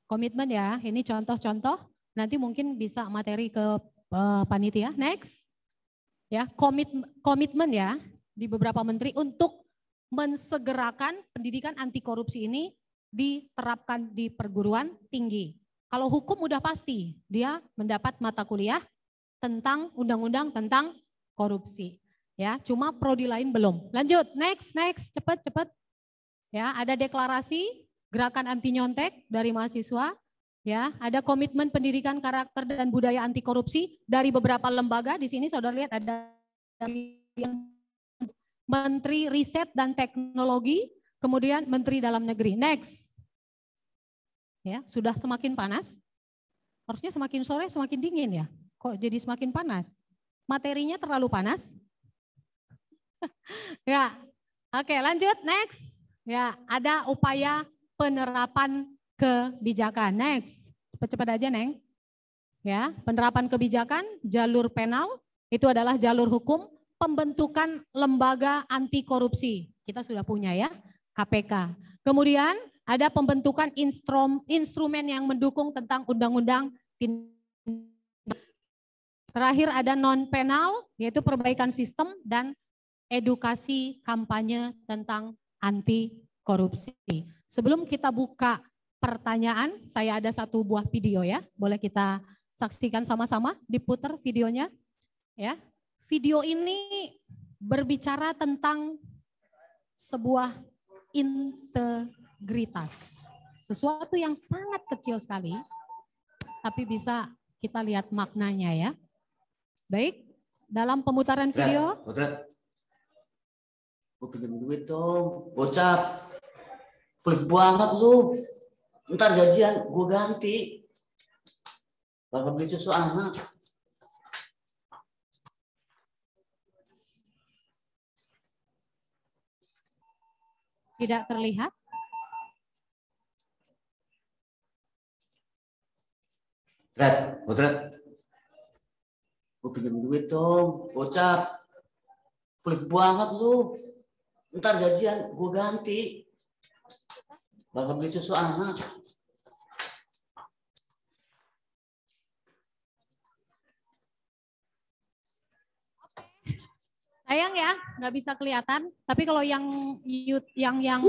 komitmen ya, ini contoh-contoh. Nanti mungkin bisa materi ke uh, panitia. Next. Ya, komit, komitmen ya di beberapa menteri untuk mensegerakan pendidikan anti korupsi ini diterapkan di perguruan tinggi. Kalau hukum udah pasti, dia mendapat mata kuliah tentang undang-undang tentang korupsi. Ya, cuma prodi lain belum. Lanjut, next, next, cepet, cepet. Ya, ada deklarasi gerakan anti nyontek dari mahasiswa. Ya, ada komitmen pendidikan karakter dan budaya anti korupsi dari beberapa lembaga. Di sini saudara lihat ada Menteri Riset dan Teknologi, kemudian Menteri Dalam Negeri. Next. Ya, sudah semakin panas. Harusnya semakin sore semakin dingin ya. Kok jadi semakin panas? Materinya terlalu panas? [LAUGHS] ya, oke lanjut next. Ya, ada upaya penerapan kebijakan. Next, cepat-cepat aja Neng. Ya, penerapan kebijakan, jalur penal, itu adalah jalur hukum, pembentukan lembaga anti korupsi. Kita sudah punya ya, KPK. Kemudian ada pembentukan instrum, instrumen yang mendukung tentang undang-undang Terakhir ada non penal yaitu perbaikan sistem dan edukasi kampanye tentang anti korupsi. Sebelum kita buka pertanyaan, saya ada satu buah video ya. Boleh kita saksikan sama-sama, diputar videonya. Ya. Video ini berbicara tentang sebuah integritas. Sesuatu yang sangat kecil sekali, tapi bisa kita lihat maknanya ya. Baik, dalam pemutaran video. Putra, gue pinjam duit dong, bocap. Pelik banget lu. Ntar gajian gue ganti. Bakal beli susu anak. Tidak terlihat. Red, Putra. Gue pinjam duit dong, bocap. Pelik banget lu. Ntar gajian gue ganti. Bakal beli susu anak. Sayang ya, nggak bisa kelihatan. Tapi kalau yang yang yang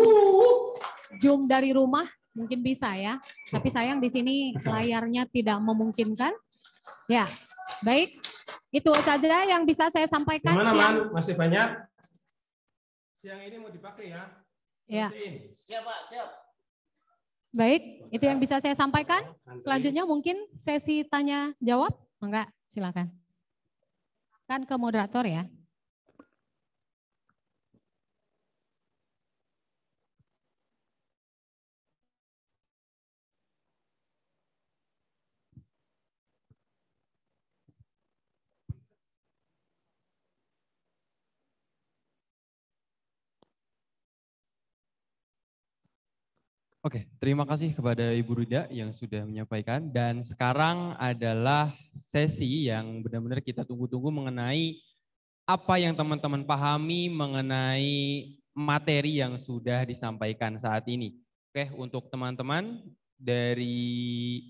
zoom dari rumah mungkin bisa ya. Tapi sayang di sini layarnya tidak memungkinkan. Ya, baik. Itu saja yang bisa saya sampaikan. Gimana, siang. Man? Masih banyak? Siang ini mau dipakai ya? Ya. Bersihin. Siap, Pak, siap. Baik, itu yang bisa saya sampaikan. Selanjutnya mungkin sesi tanya jawab. Enggak, silakan. Kan ke moderator ya. Oke, terima kasih kepada Ibu Ruda yang sudah menyampaikan. Dan sekarang adalah sesi yang benar-benar kita tunggu-tunggu mengenai apa yang teman-teman pahami mengenai materi yang sudah disampaikan saat ini. Oke, untuk teman-teman dari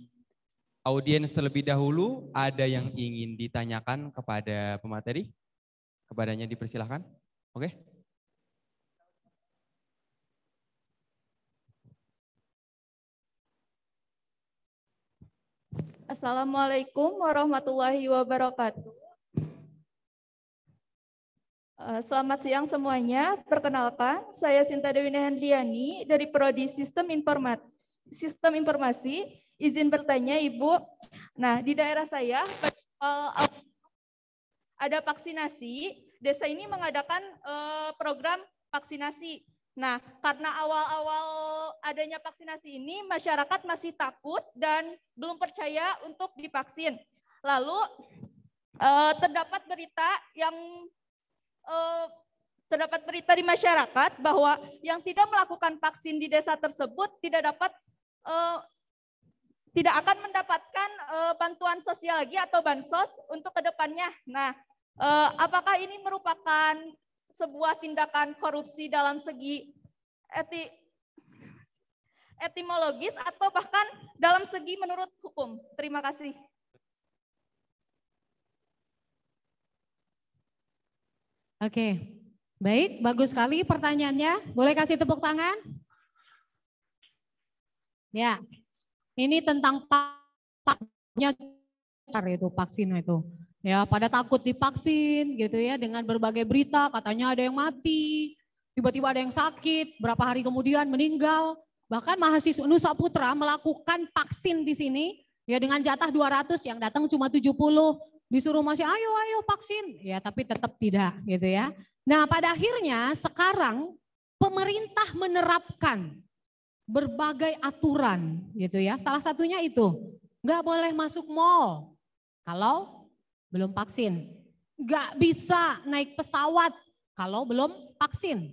audiens terlebih dahulu, ada yang ingin ditanyakan kepada pemateri? Kepadanya dipersilahkan. Oke. Assalamualaikum warahmatullahi wabarakatuh. Eh, Selamat siang semuanya. Perkenalkan, saya Sinta Dewi Hendriani dari Prodi Sistem Informasi. Sistem Informasi. Izin bertanya, Ibu. Nah, di daerah saya eh, ada vaksinasi. Desa ini mengadakan eh, program vaksinasi. Nah, karena awal-awal adanya vaksinasi ini, masyarakat masih takut dan belum percaya untuk divaksin. Lalu eh, terdapat berita yang eh, terdapat berita di masyarakat bahwa yang tidak melakukan vaksin di desa tersebut tidak dapat eh, tidak akan mendapatkan eh, bantuan sosial lagi atau bansos untuk ke depannya. Nah, eh, apakah ini merupakan sebuah tindakan korupsi dalam segi eti, etimologis atau bahkan dalam segi menurut hukum. Terima kasih. Oke, baik, bagus sekali pertanyaannya. Boleh kasih tepuk tangan? Ya, ini tentang paknya itu vaksin itu. Ya, pada takut divaksin gitu ya dengan berbagai berita katanya ada yang mati, tiba-tiba ada yang sakit, berapa hari kemudian meninggal. Bahkan mahasiswa Nusa Putra melakukan vaksin di sini ya dengan jatah 200 yang datang cuma 70 disuruh masih ayo ayo vaksin ya tapi tetap tidak gitu ya. Nah pada akhirnya sekarang pemerintah menerapkan berbagai aturan gitu ya. Salah satunya itu nggak boleh masuk mall kalau belum vaksin. Nggak bisa naik pesawat kalau belum vaksin.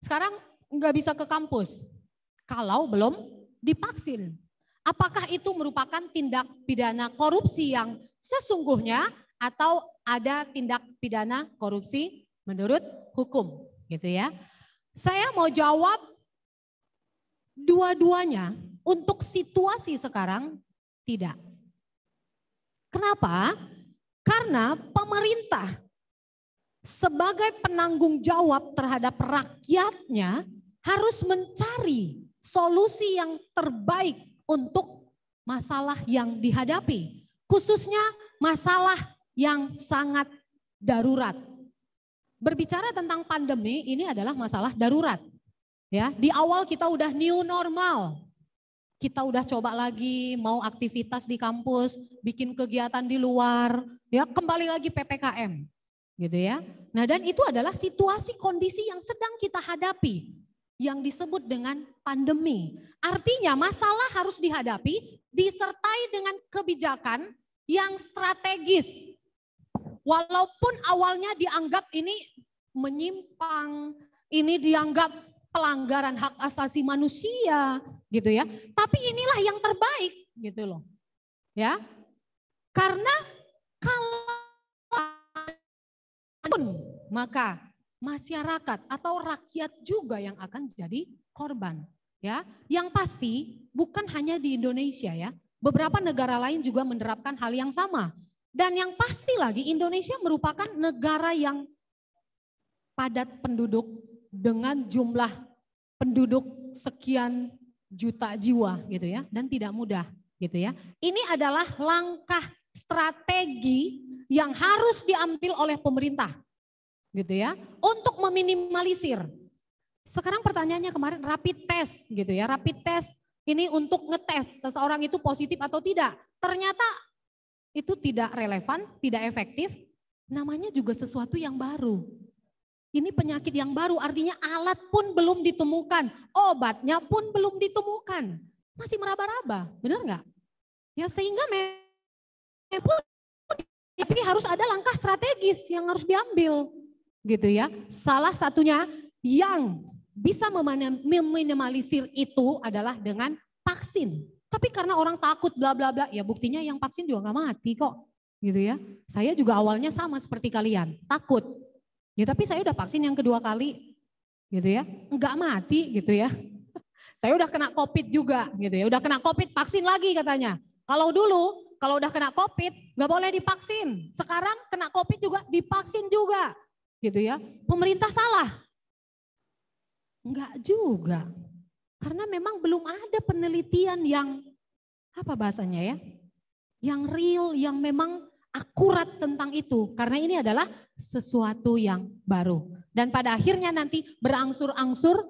Sekarang nggak bisa ke kampus kalau belum divaksin. Apakah itu merupakan tindak pidana korupsi yang sesungguhnya atau ada tindak pidana korupsi menurut hukum gitu ya. Saya mau jawab dua-duanya untuk situasi sekarang tidak. Kenapa? Karena pemerintah sebagai penanggung jawab terhadap rakyatnya harus mencari solusi yang terbaik untuk masalah yang dihadapi, khususnya masalah yang sangat darurat. Berbicara tentang pandemi ini adalah masalah darurat. Ya, di awal kita udah new normal. Kita udah coba lagi mau aktivitas di kampus, bikin kegiatan di luar, ya kembali lagi PPKM. Gitu ya. Nah, dan itu adalah situasi kondisi yang sedang kita hadapi yang disebut dengan pandemi. Artinya masalah harus dihadapi disertai dengan kebijakan yang strategis. Walaupun awalnya dianggap ini menyimpang, ini dianggap pelanggaran hak asasi manusia gitu ya. Tapi inilah yang terbaik gitu loh. Ya. Karena kalau maka masyarakat atau rakyat juga yang akan jadi korban. Ya, yang pasti bukan hanya di Indonesia ya. Beberapa negara lain juga menerapkan hal yang sama. Dan yang pasti lagi Indonesia merupakan negara yang padat penduduk dengan jumlah penduduk sekian juta jiwa gitu ya dan tidak mudah gitu ya. Ini adalah langkah strategi yang harus diambil oleh pemerintah gitu ya, untuk meminimalisir. Sekarang pertanyaannya kemarin rapid test gitu ya, rapid test ini untuk ngetes seseorang itu positif atau tidak. Ternyata itu tidak relevan, tidak efektif, namanya juga sesuatu yang baru. Ini penyakit yang baru, artinya alat pun belum ditemukan, obatnya pun belum ditemukan. Masih meraba-raba, benar nggak? Ya sehingga memang tapi harus ada langkah strategis yang harus diambil gitu ya. Salah satunya yang bisa meminimalisir itu adalah dengan vaksin. Tapi karena orang takut bla bla bla, ya buktinya yang vaksin juga nggak mati kok, gitu ya. Saya juga awalnya sama seperti kalian, takut. Ya tapi saya udah vaksin yang kedua kali, gitu ya, nggak mati gitu ya. [LAUGHS] Saya udah kena COVID juga, gitu ya. Udah kena COVID, vaksin lagi katanya. Kalau dulu, kalau udah kena COVID, nggak boleh divaksin. Sekarang kena COVID juga, divaksin juga gitu ya. Pemerintah salah? Enggak juga. Karena memang belum ada penelitian yang apa bahasanya ya? Yang real, yang memang akurat tentang itu. Karena ini adalah sesuatu yang baru. Dan pada akhirnya nanti berangsur-angsur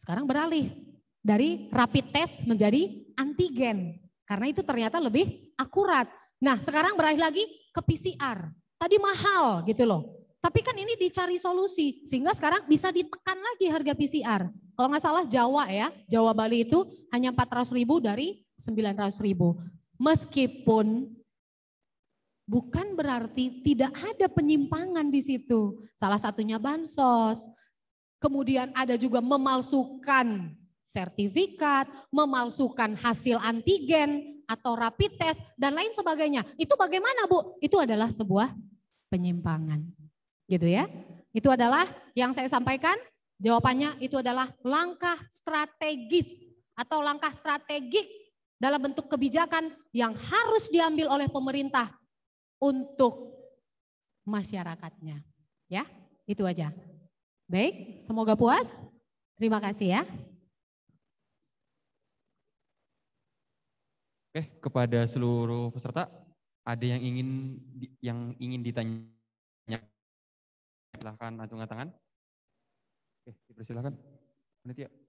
sekarang beralih dari rapid test menjadi antigen. Karena itu ternyata lebih akurat. Nah sekarang beralih lagi ke PCR. Tadi mahal gitu loh. Tapi kan ini dicari solusi sehingga sekarang bisa ditekan lagi harga PCR. Kalau nggak salah Jawa ya, Jawa Bali itu hanya 400 ribu dari 900 ribu. Meskipun bukan berarti tidak ada penyimpangan di situ. Salah satunya bansos. Kemudian ada juga memalsukan sertifikat, memalsukan hasil antigen atau rapid test dan lain sebagainya. Itu bagaimana Bu? Itu adalah sebuah penyimpangan. Gitu ya. Itu adalah yang saya sampaikan. Jawabannya itu adalah langkah strategis atau langkah strategik dalam bentuk kebijakan yang harus diambil oleh pemerintah untuk masyarakatnya. Ya, itu aja. Baik, semoga puas. Terima kasih ya. Oke, kepada seluruh peserta, ada yang ingin yang ingin ditanya? Silahkan acungkan tangan. Oke, dipersilakan. Panitia.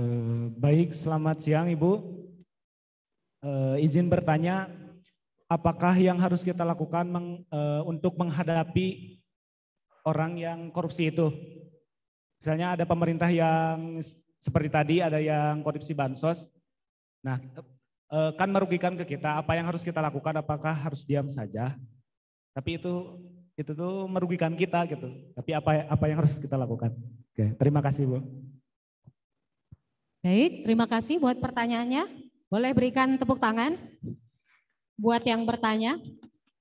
Eh, baik, selamat siang Ibu. Eh, izin bertanya, apakah yang harus kita lakukan eh, untuk menghadapi orang yang korupsi itu? Misalnya ada pemerintah yang seperti tadi, ada yang korupsi bansos. Nah, kan merugikan ke kita. Apa yang harus kita lakukan? Apakah harus diam saja? Tapi itu itu tuh merugikan kita gitu. Tapi apa apa yang harus kita lakukan? Oke, terima kasih Bu. Baik, terima kasih buat pertanyaannya. Boleh berikan tepuk tangan buat yang bertanya.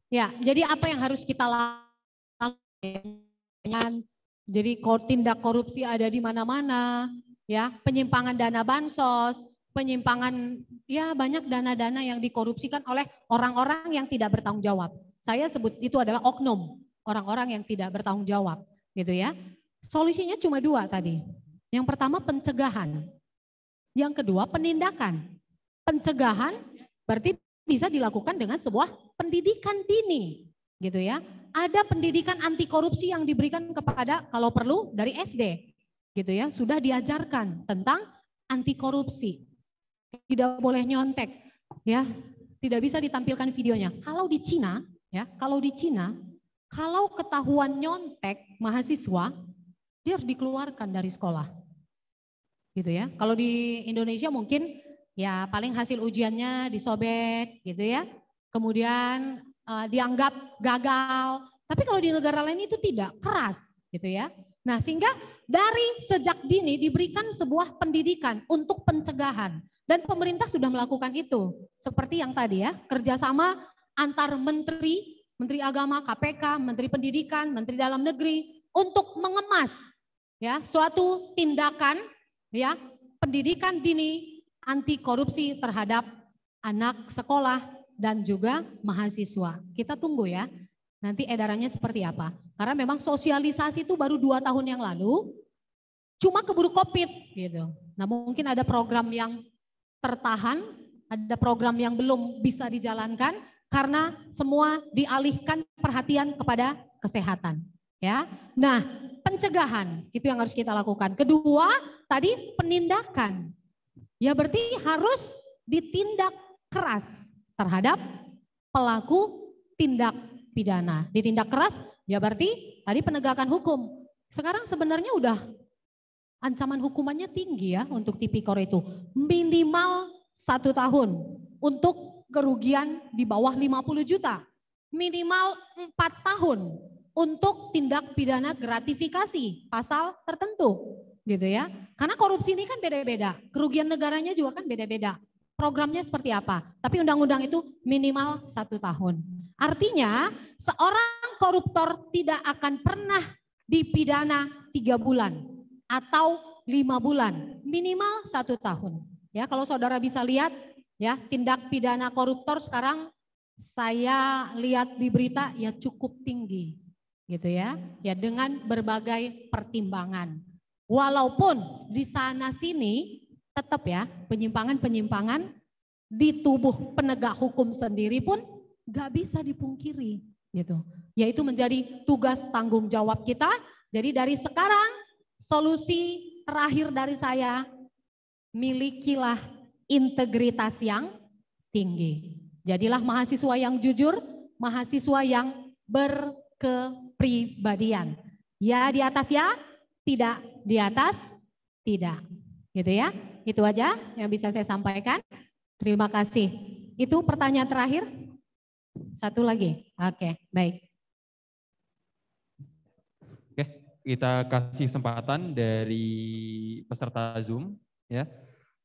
Ya, jadi apa yang harus kita lakukan? Jadi tindak korupsi ada di mana-mana, ya, penyimpangan dana bansos, penyimpangan ya banyak dana-dana yang dikorupsikan oleh orang-orang yang tidak bertanggung jawab. Saya sebut itu adalah oknum, orang-orang yang tidak bertanggung jawab, gitu ya. Solusinya cuma dua tadi. Yang pertama pencegahan, yang kedua penindakan. Pencegahan berarti bisa dilakukan dengan sebuah pendidikan dini, gitu ya. Ada pendidikan anti korupsi yang diberikan kepada kalau perlu dari SD, gitu ya. Sudah diajarkan tentang anti korupsi. Tidak boleh nyontek, ya. Tidak bisa ditampilkan videonya. Kalau di Cina, ya, kalau di Cina, kalau ketahuan nyontek mahasiswa, dia harus dikeluarkan dari sekolah gitu ya. Kalau di Indonesia mungkin ya paling hasil ujiannya disobek gitu ya. Kemudian eh, dianggap gagal. Tapi kalau di negara lain itu tidak, keras gitu ya. Nah sehingga dari sejak dini diberikan sebuah pendidikan untuk pencegahan. Dan pemerintah sudah melakukan itu. Seperti yang tadi ya, kerjasama antar menteri, menteri agama, KPK, menteri pendidikan, menteri dalam negeri untuk mengemas ya suatu tindakan ya pendidikan dini anti korupsi terhadap anak sekolah dan juga mahasiswa. Kita tunggu ya nanti edarannya seperti apa. Karena memang sosialisasi itu baru dua tahun yang lalu, cuma keburu covid gitu. Nah mungkin ada program yang tertahan, ada program yang belum bisa dijalankan karena semua dialihkan perhatian kepada kesehatan. Ya, nah pencegahan itu yang harus kita lakukan. Kedua, tadi penindakan. Ya berarti harus ditindak keras terhadap pelaku tindak pidana. Ditindak keras ya berarti tadi penegakan hukum. Sekarang sebenarnya udah ancaman hukumannya tinggi ya untuk tipikor itu. Minimal satu tahun untuk kerugian di bawah 50 juta. Minimal empat tahun untuk tindak pidana gratifikasi pasal tertentu gitu ya. Karena korupsi ini kan beda-beda, kerugian negaranya juga kan beda-beda. Programnya seperti apa? Tapi undang-undang itu minimal satu tahun. Artinya seorang koruptor tidak akan pernah dipidana tiga bulan atau lima bulan, minimal satu tahun. Ya kalau saudara bisa lihat ya tindak pidana koruptor sekarang saya lihat di berita ya cukup tinggi gitu ya. Ya dengan berbagai pertimbangan. Walaupun di sana sini tetap ya penyimpangan-penyimpangan di tubuh penegak hukum sendiri pun gak bisa dipungkiri gitu. Yaitu menjadi tugas tanggung jawab kita. Jadi dari sekarang solusi terakhir dari saya milikilah integritas yang tinggi. Jadilah mahasiswa yang jujur, mahasiswa yang berkepribadian. Ya di atas ya, tidak di atas tidak. Gitu ya. Itu aja yang bisa saya sampaikan. Terima kasih. Itu pertanyaan terakhir. Satu lagi. Oke, baik. Oke, kita kasih kesempatan dari peserta Zoom ya.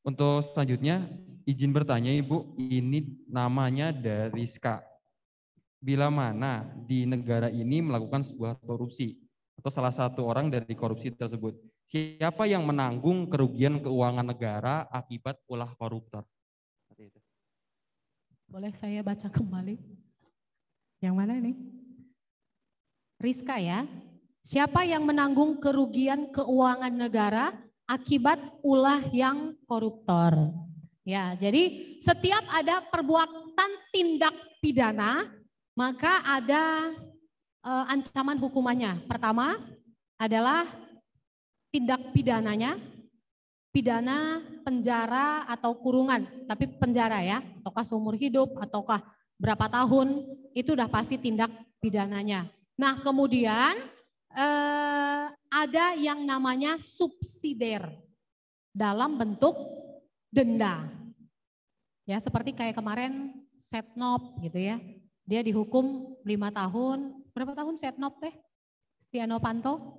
Untuk selanjutnya izin bertanya Ibu, ini namanya dari Ska. Bila mana di negara ini melakukan sebuah korupsi atau salah satu orang dari korupsi tersebut, siapa yang menanggung kerugian keuangan negara akibat ulah koruptor? Boleh saya baca kembali? Yang mana ini? Rizka ya. Siapa yang menanggung kerugian keuangan negara akibat ulah yang koruptor? Ya, jadi setiap ada perbuatan tindak pidana, maka ada uh, ancaman hukumannya. Pertama adalah tindak pidananya, pidana penjara atau kurungan, tapi penjara ya, ataukah seumur hidup, ataukah berapa tahun, itu udah pasti tindak pidananya. Nah kemudian eh, ada yang namanya subsidiar dalam bentuk denda. Ya seperti kayak kemarin Setnop gitu ya. Dia dihukum lima tahun. Berapa tahun Setnop teh? Stiano Panto?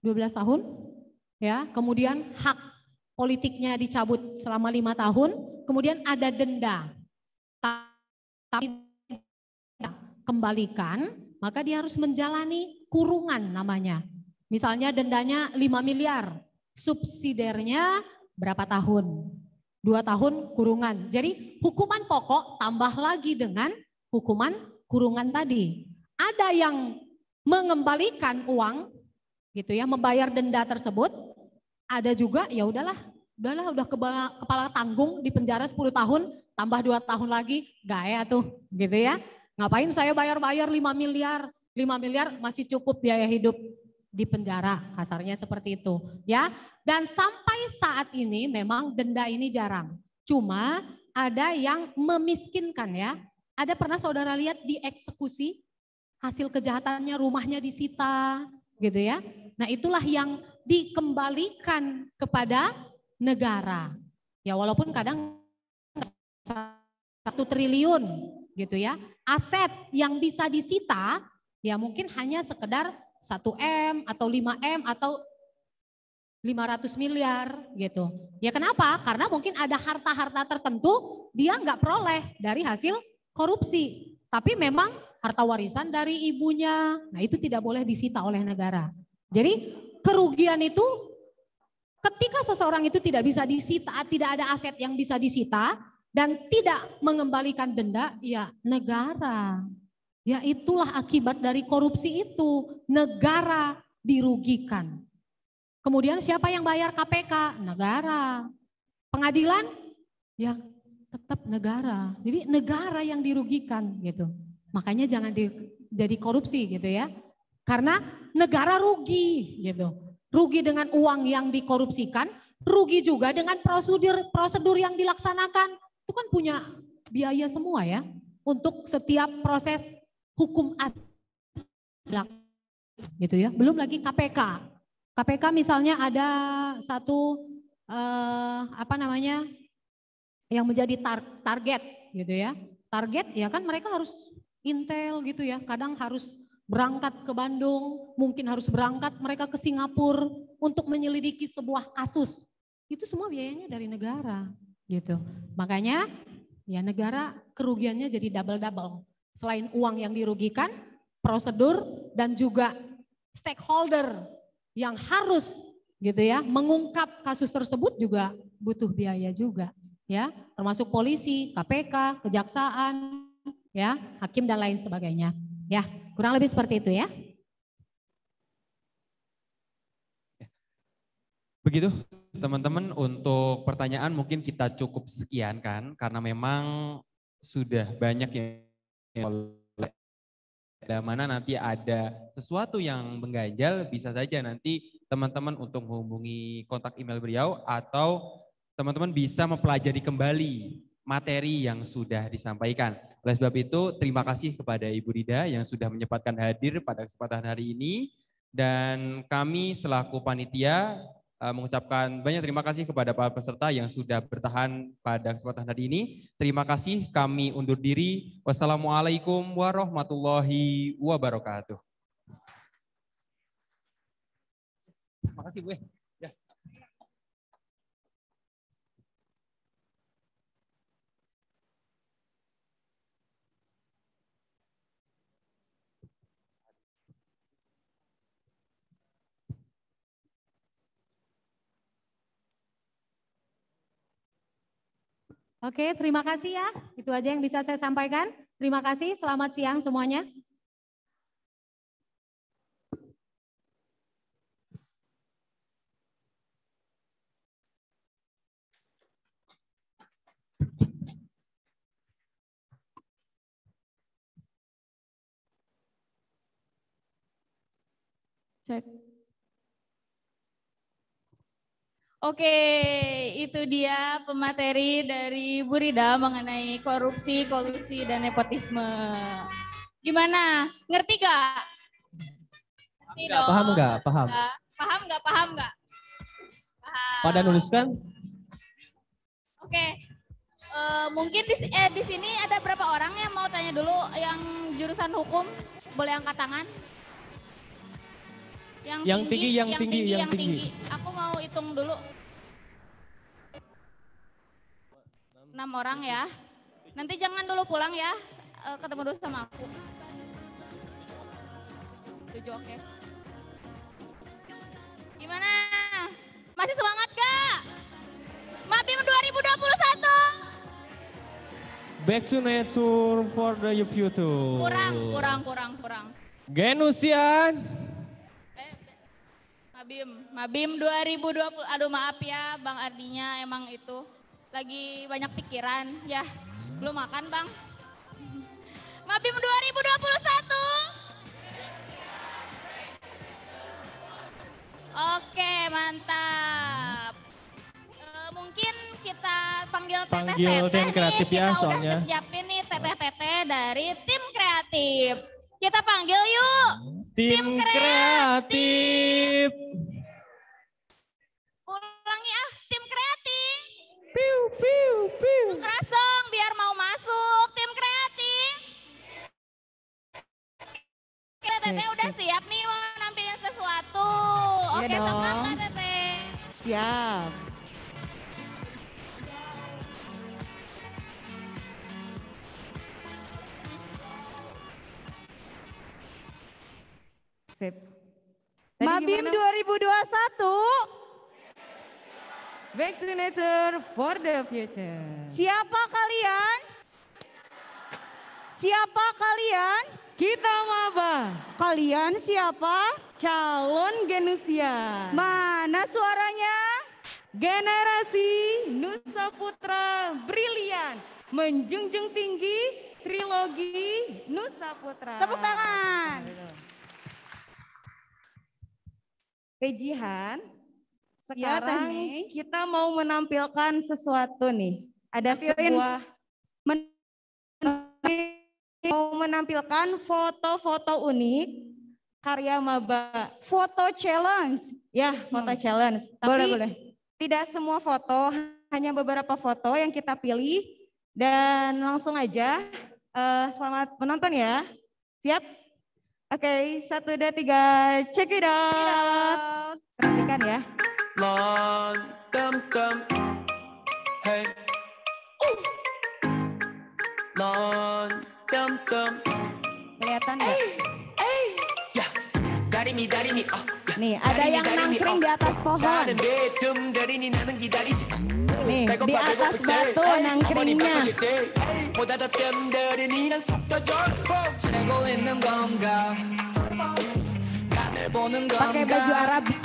12 tahun. Ya, kemudian hak politiknya dicabut selama lima tahun. Kemudian ada denda. Tapi kembalikan, maka dia harus menjalani kurungan namanya. Misalnya dendanya 5 miliar, subsidiarnya berapa tahun? Dua tahun kurungan. Jadi hukuman pokok tambah lagi dengan hukuman kurungan tadi. Ada yang mengembalikan uang gitu ya, membayar denda tersebut. Ada juga ya udahlah, udahlah udah kepala, kepala tanggung di penjara 10 tahun, tambah dua tahun lagi, gaya tuh gitu ya. Ngapain saya bayar-bayar 5 miliar, 5 miliar masih cukup biaya hidup di penjara, kasarnya seperti itu, ya. Dan sampai saat ini memang denda ini jarang. Cuma ada yang memiskinkan ya. Ada pernah saudara lihat dieksekusi, hasil kejahatannya rumahnya disita, gitu ya. Nah, itulah yang dikembalikan kepada negara. Ya walaupun kadang satu triliun gitu ya. Aset yang bisa disita Ya mungkin hanya sekedar 1M atau 5M atau 500 miliar gitu. Ya kenapa? Karena mungkin ada harta-harta tertentu dia nggak peroleh dari hasil korupsi. Tapi memang harta warisan dari ibunya, nah itu tidak boleh disita oleh negara. Jadi kerugian itu ketika seseorang itu tidak bisa disita, tidak ada aset yang bisa disita dan tidak mengembalikan denda, ya negara Ya itulah akibat dari korupsi itu. Negara dirugikan. Kemudian siapa yang bayar KPK? Negara. Pengadilan? Ya tetap negara. Jadi negara yang dirugikan gitu. Makanya jangan di, jadi korupsi gitu ya. Karena negara rugi gitu. Rugi dengan uang yang dikorupsikan, rugi juga dengan prosedur prosedur yang dilaksanakan. Itu kan punya biaya semua ya untuk setiap proses hukum adat gitu ya. Belum lagi KPK. KPK misalnya ada satu eh, apa namanya yang menjadi tar target gitu ya. Target ya kan mereka harus intel gitu ya. Kadang harus berangkat ke Bandung, mungkin harus berangkat mereka ke Singapura untuk menyelidiki sebuah kasus. Itu semua biayanya dari negara gitu. Makanya ya negara kerugiannya jadi double-double. Selain uang yang dirugikan, prosedur dan juga stakeholder yang harus gitu ya mengungkap kasus tersebut juga butuh biaya juga ya termasuk polisi, KPK, kejaksaan ya, hakim dan lain sebagainya. Ya, kurang lebih seperti itu ya. Begitu teman-teman untuk pertanyaan mungkin kita cukup sekian kan karena memang sudah banyak yang ada mana nanti ada sesuatu yang mengganjal bisa saja nanti teman-teman untuk menghubungi kontak email beliau atau teman-teman bisa mempelajari kembali materi yang sudah disampaikan. Oleh sebab itu, terima kasih kepada Ibu Rida yang sudah menyempatkan hadir pada kesempatan hari ini dan kami selaku panitia Eh, mengucapkan banyak terima kasih kepada para peserta yang sudah bertahan pada kesempatan hari ini. Terima kasih, kami undur diri. Wassalamualaikum warahmatullahi wabarakatuh. Terima kasih, Bu. Oke, terima kasih ya. Itu aja yang bisa saya sampaikan. Terima kasih. Selamat siang semuanya. Oke, itu dia pemateri dari Bu Rida mengenai korupsi, kolusi, dan nepotisme. Gimana? Ngerti gak? Ngerti Nggak, paham nggak? Paham. Paham nggak? Paham nggak? Paham. Pada nuliskan? Oke. Eh, mungkin di, eh, di sini ada berapa orang yang mau tanya dulu yang jurusan hukum? Boleh angkat tangan? Yang, Yang tinggi, yang tinggi, yang yang tinggi. Aku mau hitung dulu. Enam orang ya. Nanti jangan dulu pulang ya. Eh, ketemu dulu sama aku. Tujuh, oke. Gimana? Masih semangat gak? Mabim 2021. Back to nature for the future. Kurang, kurang, kurang, kurang. Genusian. Mabim, Mabim 2020. Aduh maaf ya Bang Ardinya emang itu lagi banyak pikiran. Ya, belum makan Bang. [LAUGHS] Mabim 2021. Oke, mantap. Eh, mungkin kita panggil teteh Panggil tim nih. kreatif ya, Kita soalnya. udah siapin nih teteh-teteh dari tim kreatif. Kita panggil yuk. Tim kreatif. Ulangi ah, tim kreatif. Piu, piu, piu. Keras dong biar mau masuk tim kreatif. Kita Teteh udah siap nih mau nampilin sesuatu. Iya Oke, dong. semangat Teteh. Siap. Sip. Tadi Mabim gimana? 2021, Back to nature for the future. siapa kalian? Siapa kalian? Kita maba, Kalian siapa? calon genusia. Mana suaranya? Generasi Nusa Putra Brilian menjunjung tinggi trilogi Nusa Putra. Tepuk tangan. Pejihan, Ya, Teh sekarang Mei. kita mau menampilkan sesuatu nih. Ada Tampilin. sebuah Men- mau menampilkan foto-foto unik karya maba. Foto challenge. Ya, foto challenge. Tapi Boleh, boleh. tidak semua foto, hanya beberapa foto yang kita pilih dan langsung aja. eh, selamat menonton ya. Siap? Oke, satu, dua, tiga, check it out. Perhatikan ya. Lon, hey. Lon. Kelihatan ya? Hey, hey. Nih, ada yang nangkring di atas pohon. 나는 내tum 다리니 나는 기다리지. Nih, di atas batu nangkringnya. 보다 더 뜸들이니 난 속도져. 지내고 있는 건가? 나를 보는 Pakai baju Arabi.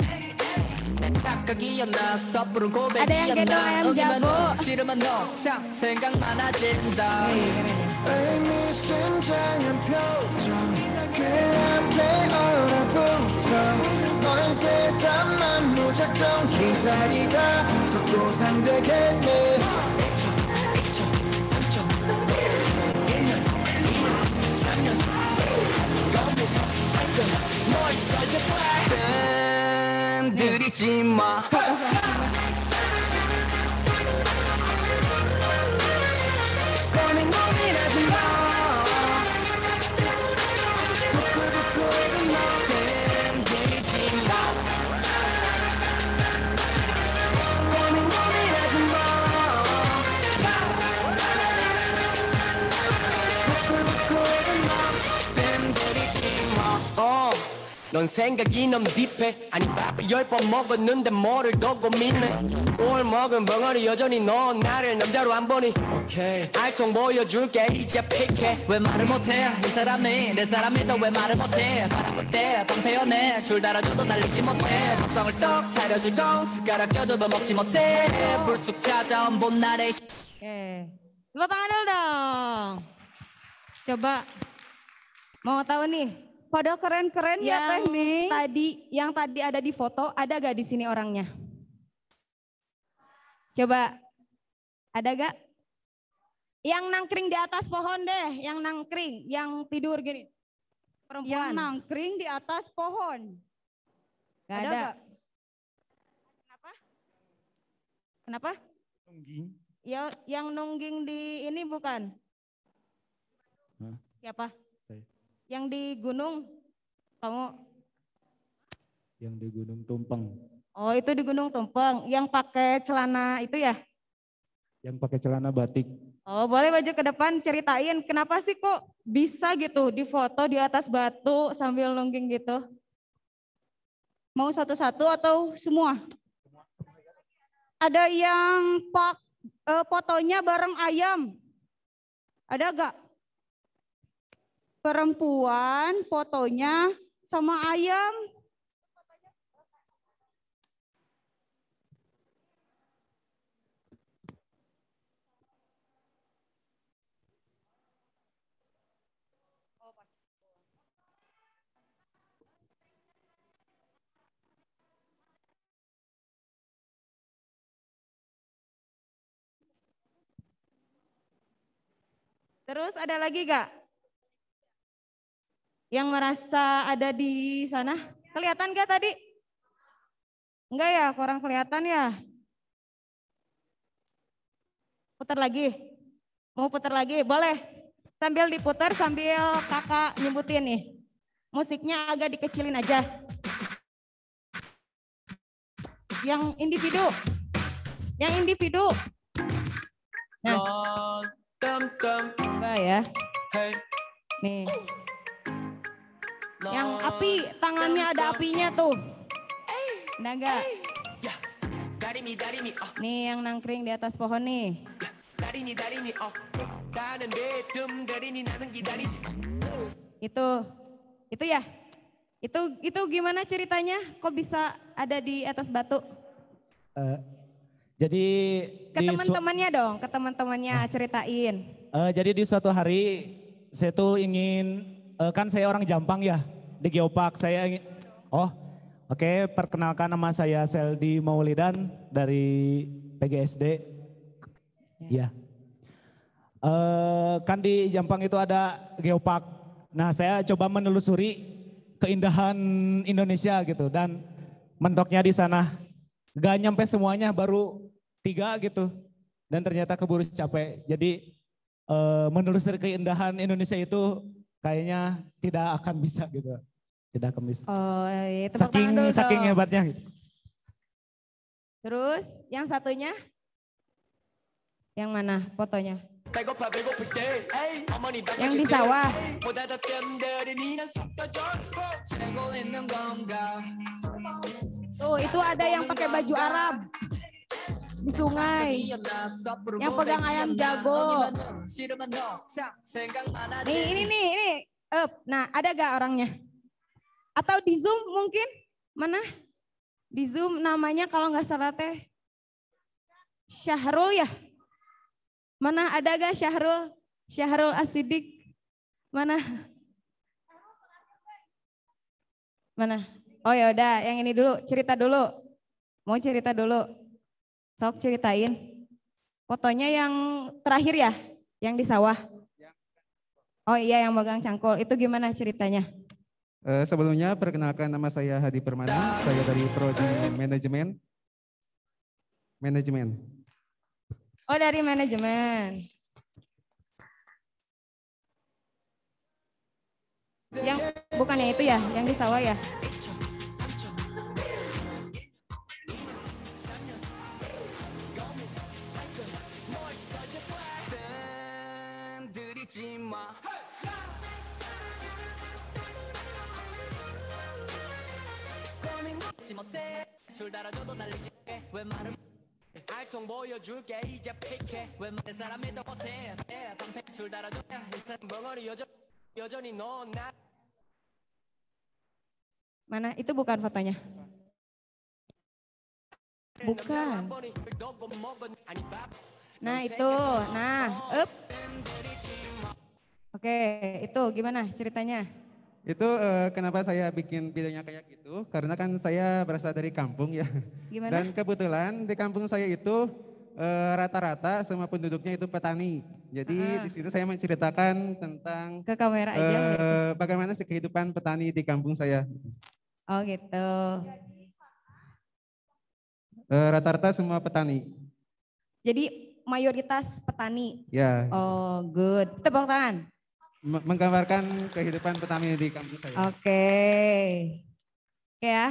내 착각이었나 섣부른 Ada yang gendong 고백이었나 ayam 어기면 jago. 너 싫으면 너참 생각 많아진다 Nih, 그 앞에 얼어붙어 너의 대답만 무작정 기다리다 속도 상되겠네 1초 2초 3초 1년 2년 3년 겁니다 발끈 멋있어 제발 들이지 마 넌 생각이 너무 딥해. 아니 밥을 열 번 먹었는데 뭐를 더 고민해? 뭘 먹은 벙어리 여전히 넌 나를 남자로 안 보니 오케이. 알통 보여줄게 이제 픽해. 왜 말을 못해? 이 사람이 내 사람이다. 왜 말을 못해? 바라볼 때 방패연해 줄 달아줘도 날리지 못해. 밥상을 떡 차려주고 숟가락 껴줘도 먹지 못해. 불쑥 찾아온 봄날의 Oke. Tepuk tangan dulu dong. Coba mau tahu nih pada keren-keren ya, Teh Mi. Tadi yang tadi ada di foto, ada gak di sini orangnya? Coba, ada gak? Yang nangkring di atas pohon deh, yang nangkring, yang tidur gini. Perempuan. Yang nangkring di atas pohon. Gak Ada ada. gak? Kenapa? Ya, yang nungging di ini bukan? Hah? Siapa? Yang di gunung, kamu? Yang di Gunung Tumpeng. Oh itu di Gunung Tumpeng, yang pakai celana itu ya? Yang pakai celana batik. Oh boleh baju ke depan ceritain kenapa sih kok bisa gitu di foto di atas batu sambil nungging gitu? Mau satu-satu atau semua? Ada yang pak eh, fotonya bareng ayam. Ada gak? Perempuan fotonya sama ayam. Terus ada lagi gak? Yang merasa ada di sana? Kelihatan gak tadi? Enggak ya, kurang kelihatan ya? Putar lagi? Mau putar lagi? Boleh. Sambil diputar sambil kakak nyebutin nih. Musiknya agak dikecilin aja. Yang individu. Yang individu. Nah. Coba ya. Nih. Yang api, tangannya ada apinya tuh. Ada enggak? Nih yang nangkring di atas pohon nih. Itu, itu ya? Itu itu gimana ceritanya? Kok bisa ada di atas batu? Eh, jadi Ke teman-temannya dong, ke teman-temannya ceritain. Eh, jadi di suatu hari saya tuh ingin eh, kan saya orang Jampang ya di Geopark. Saya ingin oh oke perkenalkan nama saya Seldi Maulidan dari PGSD ya. Eh, kan di Jampang itu ada Geopark. Nah saya coba menelusuri keindahan Indonesia gitu dan mendoknya di sana. Gak nyampe semuanya baru tiga gitu. Dan ternyata keburu capek. Jadi eh, menelusuri keindahan Indonesia itu kayaknya tidak akan bisa gitu. Tidak akan bisa. Oh, iya, tepuk saking dulu saking dong. hebatnya. gitu. Terus yang satunya? Yang mana fotonya? Yang di sawah. Tuh, itu ada yang pakai baju Arab di sungai. Yang pegang ayam jago. Nih, ini nih, ini. Up. Nah, ada gak orangnya? Atau di Zoom mungkin? Mana? Di Zoom namanya kalau nggak salah teh Syahrul ya? Mana ada gak Syahrul? Syahrul Asidik. Mana? Mana? Oh ya udah, yang ini dulu, cerita dulu. Mau cerita dulu. Sok ceritain. Fotonya yang terakhir ya, yang di sawah. Oh iya, yang megang cangkul. Itu gimana ceritanya? Eh, sebelumnya perkenalkan nama saya Hadi Permana, saya dari Prodi Manajemen. Manajemen. Oh dari manajemen. Yang bukannya itu ya, yang di sawah ya? 알통 보여줄게 이제 픽해 웬만한 사람이 더 못해 방패줄 달아줘 인생 멍어리 여전, 여전히 너나 Mana? Itu bukan fotonya. Bukan. Nah itu, nah, up. Oke, itu gimana ceritanya? Itu eh, kenapa saya bikin videonya kayak gitu? Karena kan saya berasal dari kampung ya. Gimana? Dan kebetulan di kampung saya itu eh, rata-rata semua penduduknya itu petani. Jadi Ah. di situ saya menceritakan tentang Ke kamera aja. eh, bagaimana sih kehidupan petani di kampung saya. Oh gitu. Rata-rata semua petani. Jadi mayoritas petani. Ya, Oh good. Tepuk tangan. Menggambarkan kehidupan petani di kampung saya. Oke. Oke ya.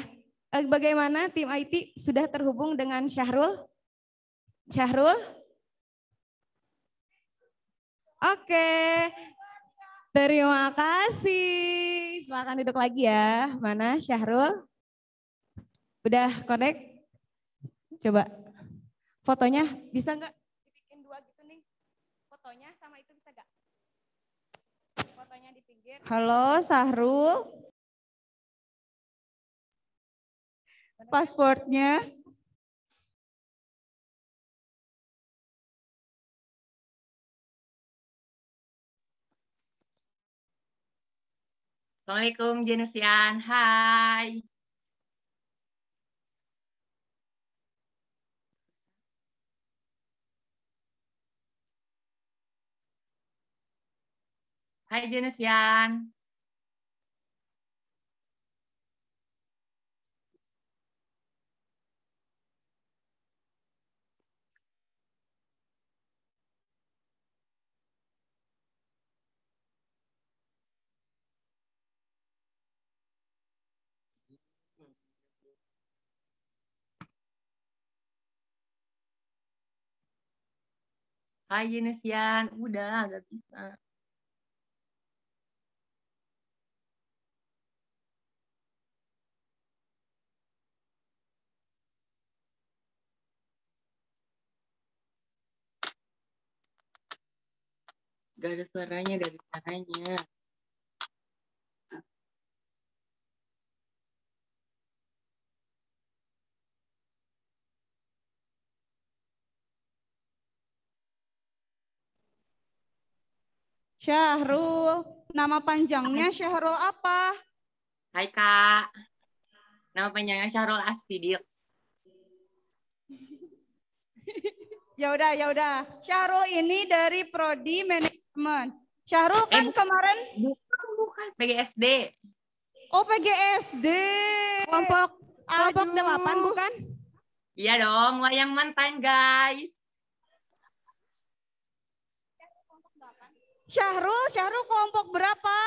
Eh, Bagaimana tim IT sudah terhubung dengan Syahrul? Syahrul? Oke. Terima kasih. Silakan duduk lagi ya. Mana Syahrul? Udah connect? Coba. Fotonya bisa nggak dibikin dua gitu nih? Fotonya sama itu bisa nggak? Fotonya di pinggir. Halo Sahrul. Pasportnya. Assalamualaikum Jenusian, hai. Hai Jenusian. Hai Jenusian, udah gak bisa. Gak ada suaranya dari sananya. Syahrul, nama panjangnya Syahrul apa? Hai Kak. Nama panjangnya Syahrul Asidir. [LAUGHS] Ya udah, ya udah. Syahrul ini dari prodi manajemen. Syahrul kan kemarin bukan, bukan PGSD. Oh, PGSD. Kelompok kelompok 8 bukan? Iya dong, wayang mantan guys. Syahrul, Syahrul kelompok berapa?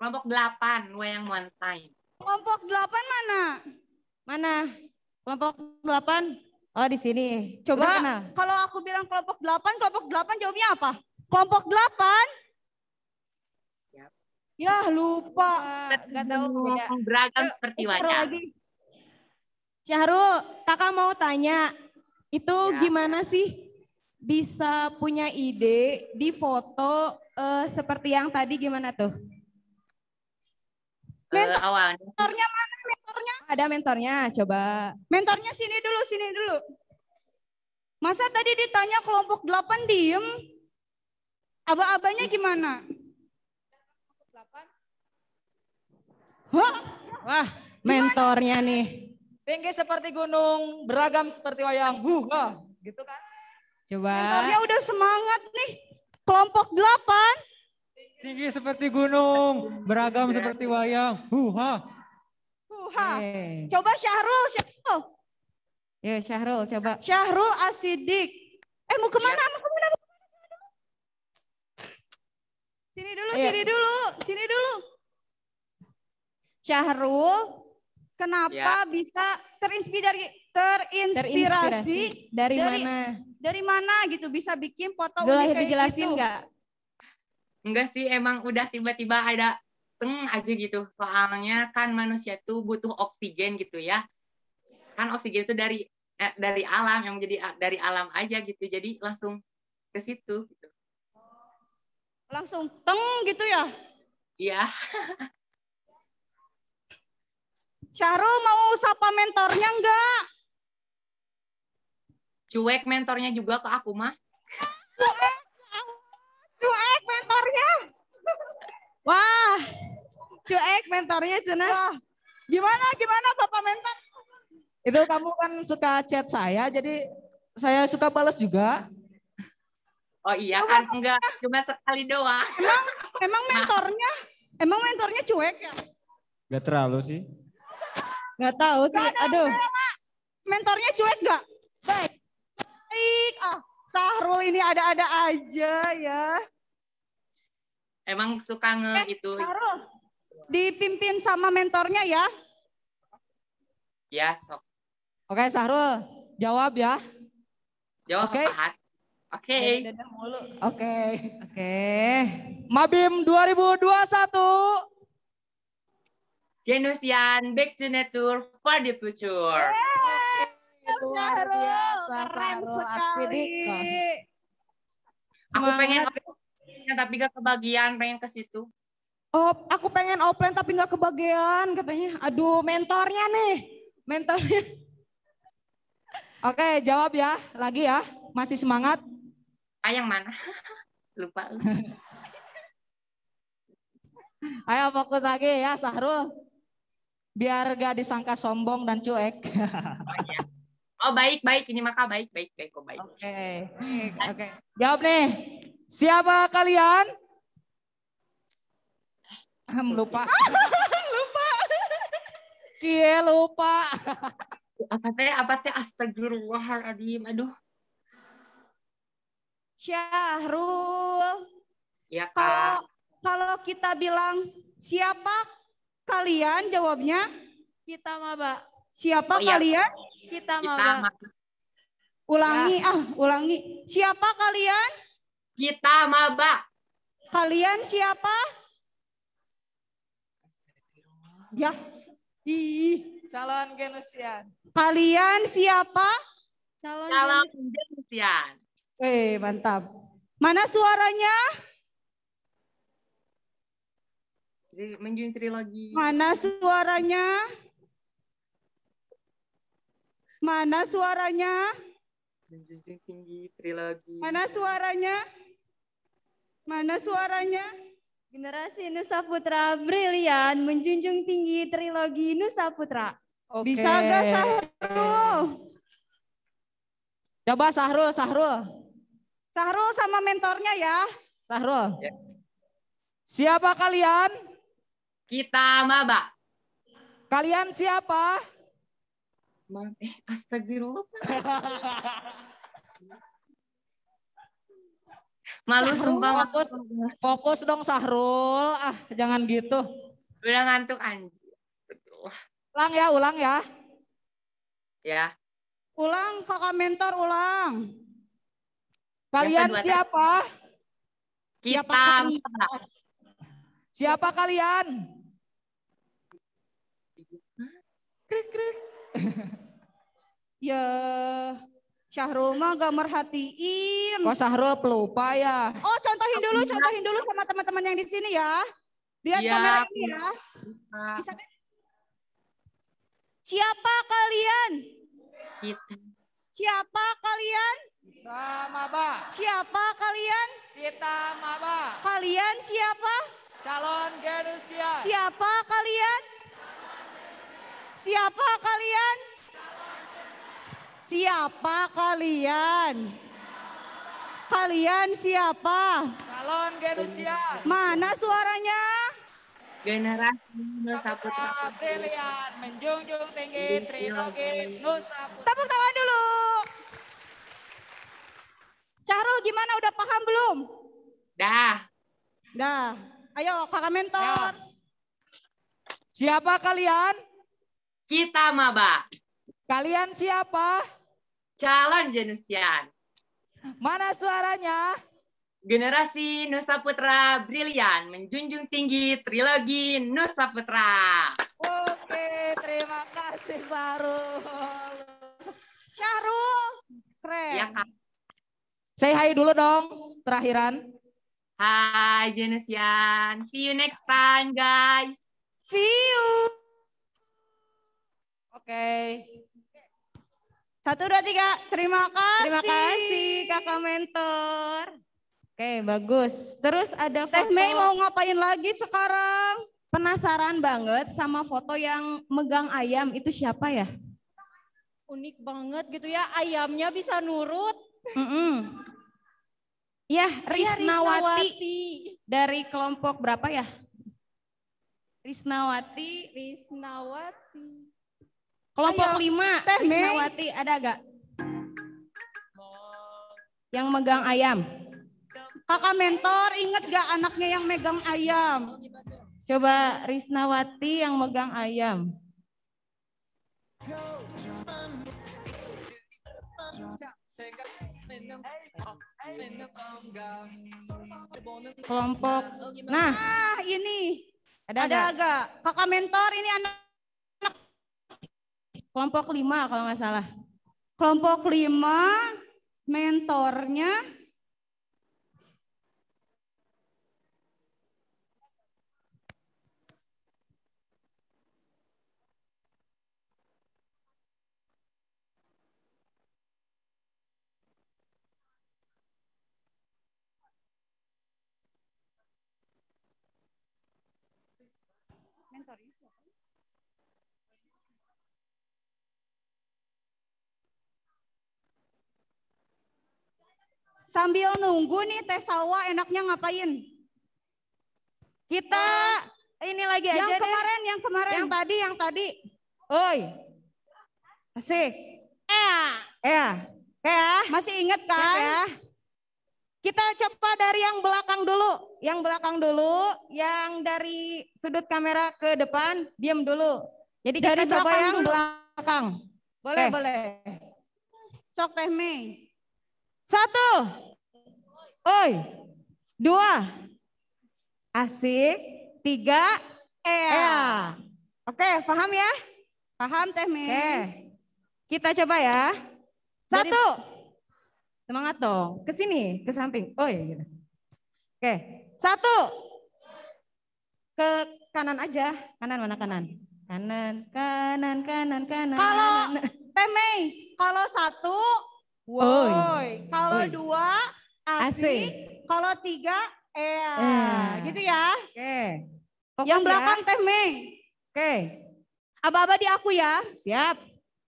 Kelompok 8, wayang mantan. Kelompok 8 mana? Mana? Kelompok 8? Oh di sini. Coba kenal? kalau aku bilang kelompok 8, kelompok 8 jawabnya apa? Kelompok 8? Ya lupa. Gak tahu. Beragam seperti Syahrul wayang. lagi. Syahrul, kakak mau tanya, itu Ya. gimana sih bisa punya ide di foto eh, seperti yang tadi gimana tuh? Eh, awalnya Mentornya mana mentornya? Ada mentornya, coba. Mentornya sini dulu, sini dulu. Masa tadi ditanya kelompok 8 diem? Aba-abanya gimana? Hah? Wah, mentornya nih. Tinggi seperti gunung, beragam seperti wayang. Buha, gitu kan? Coba. Mentornya udah semangat nih. Kelompok 8. Tinggi seperti gunung, beragam seperti wayang. Huha. Huha. Coba Syahrul, Syahrul. Ya Syahrul, coba. Syahrul Asidik. Eh mau ke mana? Mau ke mana? Mau ke mana? Sini dulu, Ayo. sini dulu, sini dulu. Syahrul, kenapa Ya. bisa terinspirasi terinspirasi Terinspirasi dari mana? Dari mana gitu bisa bikin foto Boleh unik kayak dijelasin gitu? nggak? Enggak sih, emang udah tiba-tiba ada teng aja gitu. Soalnya kan manusia tuh butuh oksigen gitu ya. Kan oksigen itu dari eh, dari alam yang menjadi a- dari alam aja gitu. Jadi langsung ke situ gitu. Langsung teng gitu ya. Iya. [LAUGHS] Syahrul mau sapa mentornya enggak? Cuek mentornya juga ke aku mah. [LAUGHS] Cuek mentornya. [LAUGHS] Wah, Cuek mentornya Cina. Gimana gimana Bapak mentor? Itu kamu kan suka chat saya, jadi saya suka balas juga. Oh iya kan enggak cuma sekali doang. Emang emang [LAUGHS] mentornya emang mentornya cuek ya? Gak terlalu sih. Nggak tahu sih. Aduh. Mentornya cuek gak? Baik. Baik. Ah, Sahrul ini ada-ada aja ya. Emang suka nge itu. Sahrul, dipimpin sama mentornya ya. Ya, sok. Oke, Sahrul, jawab ya. Jawab Oke. apaan? Oke. Oke. Oke. Mabim 2021. Genusian back to nature for the future. Luar biasa, keren sekali. Aku pengen offline, tapi gak kebagian pengen ke situ. Oh, aku pengen offline tapi nggak kebagian katanya. Aduh, mentornya nih. Mentornya. [LAUGHS] Oke, jawab ya. Lagi ya. Masih semangat? Ah, yang mana? [LAUGHS] Lupa. [LAUGHS] Ayo fokus lagi ya, Sahrul. Biar gak disangka sombong dan cuek. [LAUGHS] Oh baik baik ini maka baik baik baik kok baik. Oke. Oke. Jawab nih. Siapa kalian? Lupa. lupa. Cie lupa. Apa teh apa teh astagfirullahaladzim. Aduh. Syahrul. Ya Kalau kak. kalau kita bilang siapa kalian jawabnya Kita maba. siapa Oh, iya. kalian? Kita Kita maba. ma- Ulangi ah, ulangi. Siapa kalian? kita maba. Kalian siapa? Ya. Ih. Calon genusian. Kalian siapa? Calon Calon genusian. Eh, mantap. Mana suaranya? Menjunjung trilogi. Mana suaranya? Mana suaranya? Menjunjung tinggi trilogi. Mana suaranya? Mana suaranya? Generasi Nusa Putra Brilian menjunjung tinggi trilogi Nusa Putra. Bisa gak Sahrul? Coba Sahrul, Sahrul. Sahrul sama mentornya ya. Sahrul. Siapa kalian? Kita maba. Kalian siapa? Ma- Eh astagfirullah. [LAUGHS] Malu Sahrul, sumpah. fokus, fokus dong Sahrul. Ah, jangan gitu. Udah ngantuk anjir. Ulang ya, ulang ya. Ya. Ulang kakak mentor ulang. Kalian kedua, siapa? Kita maba. Siapa kalian? [LAUGHS] Ya, Syahrul mah gak merhatiin. Kok Sahrul pelupa ya? Oh, contohin dulu, contohin dulu sama teman-teman yang di sini ya. Lihat Iya, kamera ini ya. Bisa kan? Siapa kalian? Kita. Siapa kalian? Kita maba. Siapa kalian? Kita maba. Kalian siapa? Calon genusian. Siapa kalian? Siapa kalian? Siapa kalian? Kalian siapa? Calon genusian. Mana suaranya? Generasi Nusa Putra. Putra Brilian menjunjung tinggi trilogi Nusa Putra. Tepuk tangan dulu. Syahrul gimana udah paham belum? Dah. Dah. Ayo kakak mentor. Siapa kalian? Kita maba. Kalian siapa? Calon genusian. Mana suaranya? Generasi Nusa Putra Brilian menjunjung tinggi trilogi Nusa Putra. Oke, terima kasih Sarul. Syahrul. Keren. Ya kak. Say hi dulu dong, terakhiran. Hai genusian. See you next time guys. See you. Oke. Satu, dua, tiga. Terima kasih. Terima kasih kakak mentor. Oke, bagus. Terus ada Teh foto Mei mau ngapain lagi sekarang? penasaran banget sama foto yang megang ayam itu siapa ya? Unik banget gitu ya, ayamnya bisa nurut. Mm-mm. Ya, Risnawati. Dari kelompok berapa ya? Risnawati. Risnawati. Kelompok Ayo, lima. Teh. Risnawati ada gak? Yang megang ayam. Kakak mentor inget gak anaknya yang megang ayam? Coba Risnawati yang megang ayam. Kelompok. Nah, Ah, ini. Ada Ada nggak? agak. Kakak mentor ini anak kelompok lima kalau nggak salah. kelompok lima, mentornya sambil nunggu nih teh sawah enaknya ngapain? Kita ini lagi aja yang deh. kemarin, yang kemarin. Yang tadi, yang tadi. Oi. Asik. Eh, Ya. Ya. masih inget kan? ya. Kita coba dari yang belakang dulu. Yang belakang dulu, yang dari sudut kamera ke depan, diam dulu. Jadi Dari kita coba yang dulu. belakang. Boleh, Oke. boleh. Sok teh Mei. Satu. Oi. Dua. Asik. Tiga. Ea. Oke, paham ya? paham teh Mei? Oke. Kita coba ya. Dari- Satu. Semangat dong. Ke sini, ke samping. Oh iya. gitu. Oke. Satu. Ke kanan aja. Kanan mana kanan? Kanan, kanan, kanan, kanan. Kalau kanan. teh Mei, kalau satu, Oi. woi. Kalau dua, asik. Asik. Kalau tiga, eh, Eh. gitu ya. Oke. Fokus Yang ya. belakang teh Mei. Oke. Aba-aba di aku ya. Siap.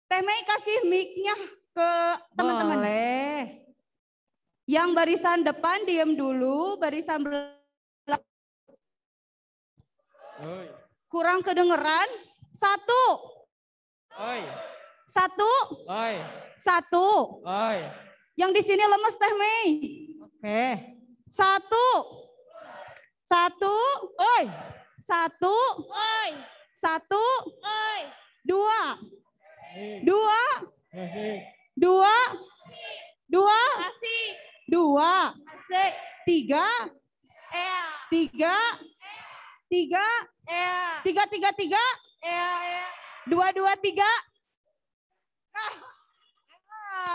Teh Mei kasih mic-nya ke teman-teman. Boleh. Yang barisan depan diam dulu, barisan belakang Oi. kurang kedengeran. Satu, Oi. satu, Oi. satu. Oi. Yang di sini lemes Teh Mei. Oke. Satu, satu, Oi. satu, satu, dua, dua, dua, dua, dua, tiga, tiga, tiga, tiga, tiga, tiga, dua, dua, tiga. Ah.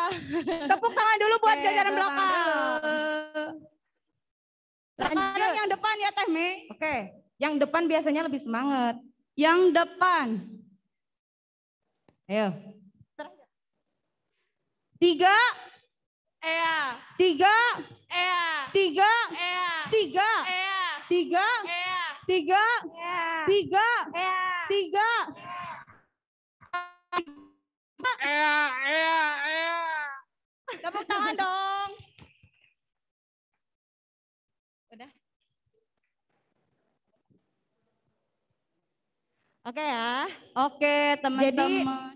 [LAUGHS] Tepuk tangan dulu buat Oke, jajaran belakang. Sekarang yang depan ya Teh Mei. Oke. Yang depan biasanya lebih semangat. Yang depan. Ayo. Tiga, Ea. tiga, Ea. tiga, Ea. tiga, Ea. tiga, Ea. tiga, Ea. tiga, Ea. tiga. Ea, ea, ea. Tepuk tangan [LAUGHS] dong. Udah. Oke ya. Oke teman-teman.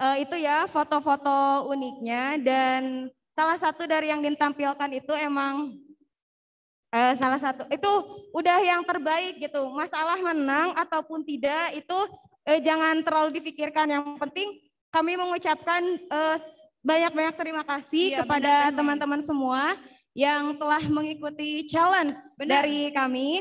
Eh, itu ya foto-foto uniknya dan salah satu dari yang ditampilkan itu emang eh, salah satu itu udah yang terbaik gitu. Masalah menang ataupun tidak itu eh, jangan terlalu dipikirkan. Yang penting kami mengucapkan eh, banyak-banyak terima kasih Iya, kepada teman-teman semua yang telah mengikuti challenge Benar. dari kami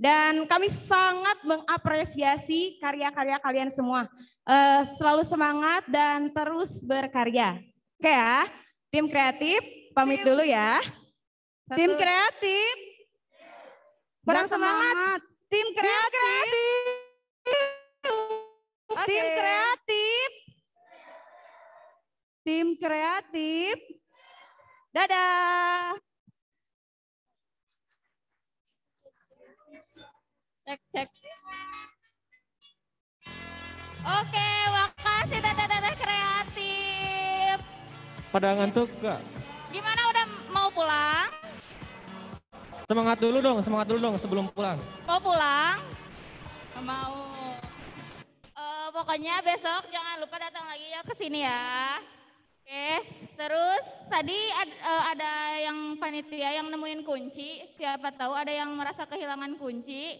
dan kami sangat mengapresiasi karya-karya kalian semua. Eh, selalu semangat dan terus berkarya. Oke ya, tim kreatif pamit Tim- dulu ya. Satu- Tim kreatif. Kurang Gak semangat. Tim kreatif. Tim Oke. kreatif. Tim kreatif. Dadah. Cek, cek. Oke, makasih teteh-teteh kreatif. Pada ngantuk gak? Gimana udah mau pulang? Semangat dulu dong, semangat dulu dong sebelum pulang. Mau pulang? Mau. Eh, pokoknya besok jangan lupa datang lagi ya ke sini ya. Oke, terus tadi ad- eh, ada yang panitia yang nemuin kunci. Siapa tahu ada yang merasa kehilangan kunci.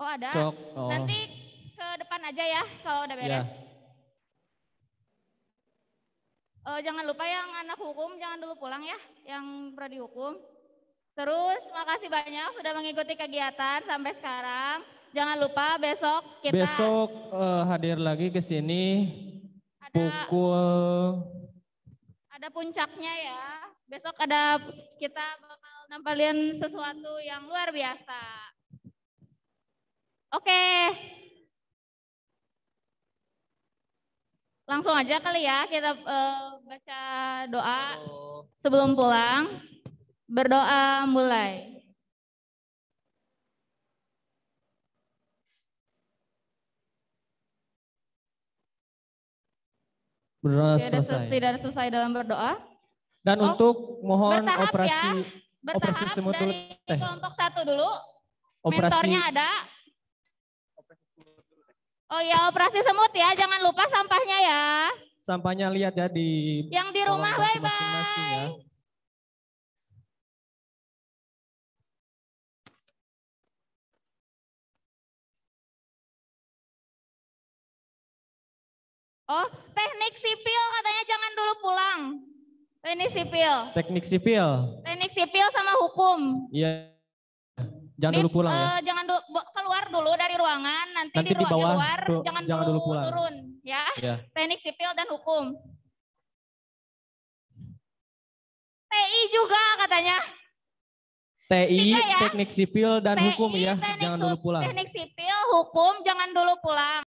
Oh ada? Sok, oh. Nanti ke depan aja ya kalau udah beres. Ya. Eh, jangan lupa yang anak hukum jangan dulu pulang ya, yang prodi hukum. Terus makasih banyak sudah mengikuti kegiatan sampai sekarang. Jangan lupa besok kita Besok eh, hadir lagi ke sini pukul ada puncaknya ya. Besok ada kita bakal nampilin sesuatu yang luar biasa. Oke. Langsung aja kali ya kita eh, baca doa sebelum pulang. Berdoa mulai. berdoa Tidak ada, selesai. tidak ada selesai dalam berdoa. Dan Oh, untuk mohon bertahap ya. operasi operasi Bertahap semut dulu dari teh. kelompok satu dulu. Operasi Mentornya ada. Oh ya operasi semut ya, jangan lupa sampahnya ya. sampahnya lihat ya di Yang di rumah kolong bye batu masing-masing ya. Oh teknik sipil katanya jangan dulu pulang. Teknik sipil. Teknik sipil. Teknik sipil sama hukum. Iya. Jangan dulu pulang ya. eh, jangan dulu keluar dulu dari ruangan, nanti, Nanti di, di ru- di bawah luar tu- jangan, jangan dulu, dulu pulang. turun ya. Iya. Teknik sipil dan hukum. TI juga katanya. TI, Tiga ya. teknik sipil dan TI, hukum ya. Jangan dulu pulang. Teknik sipil, hukum jangan dulu pulang.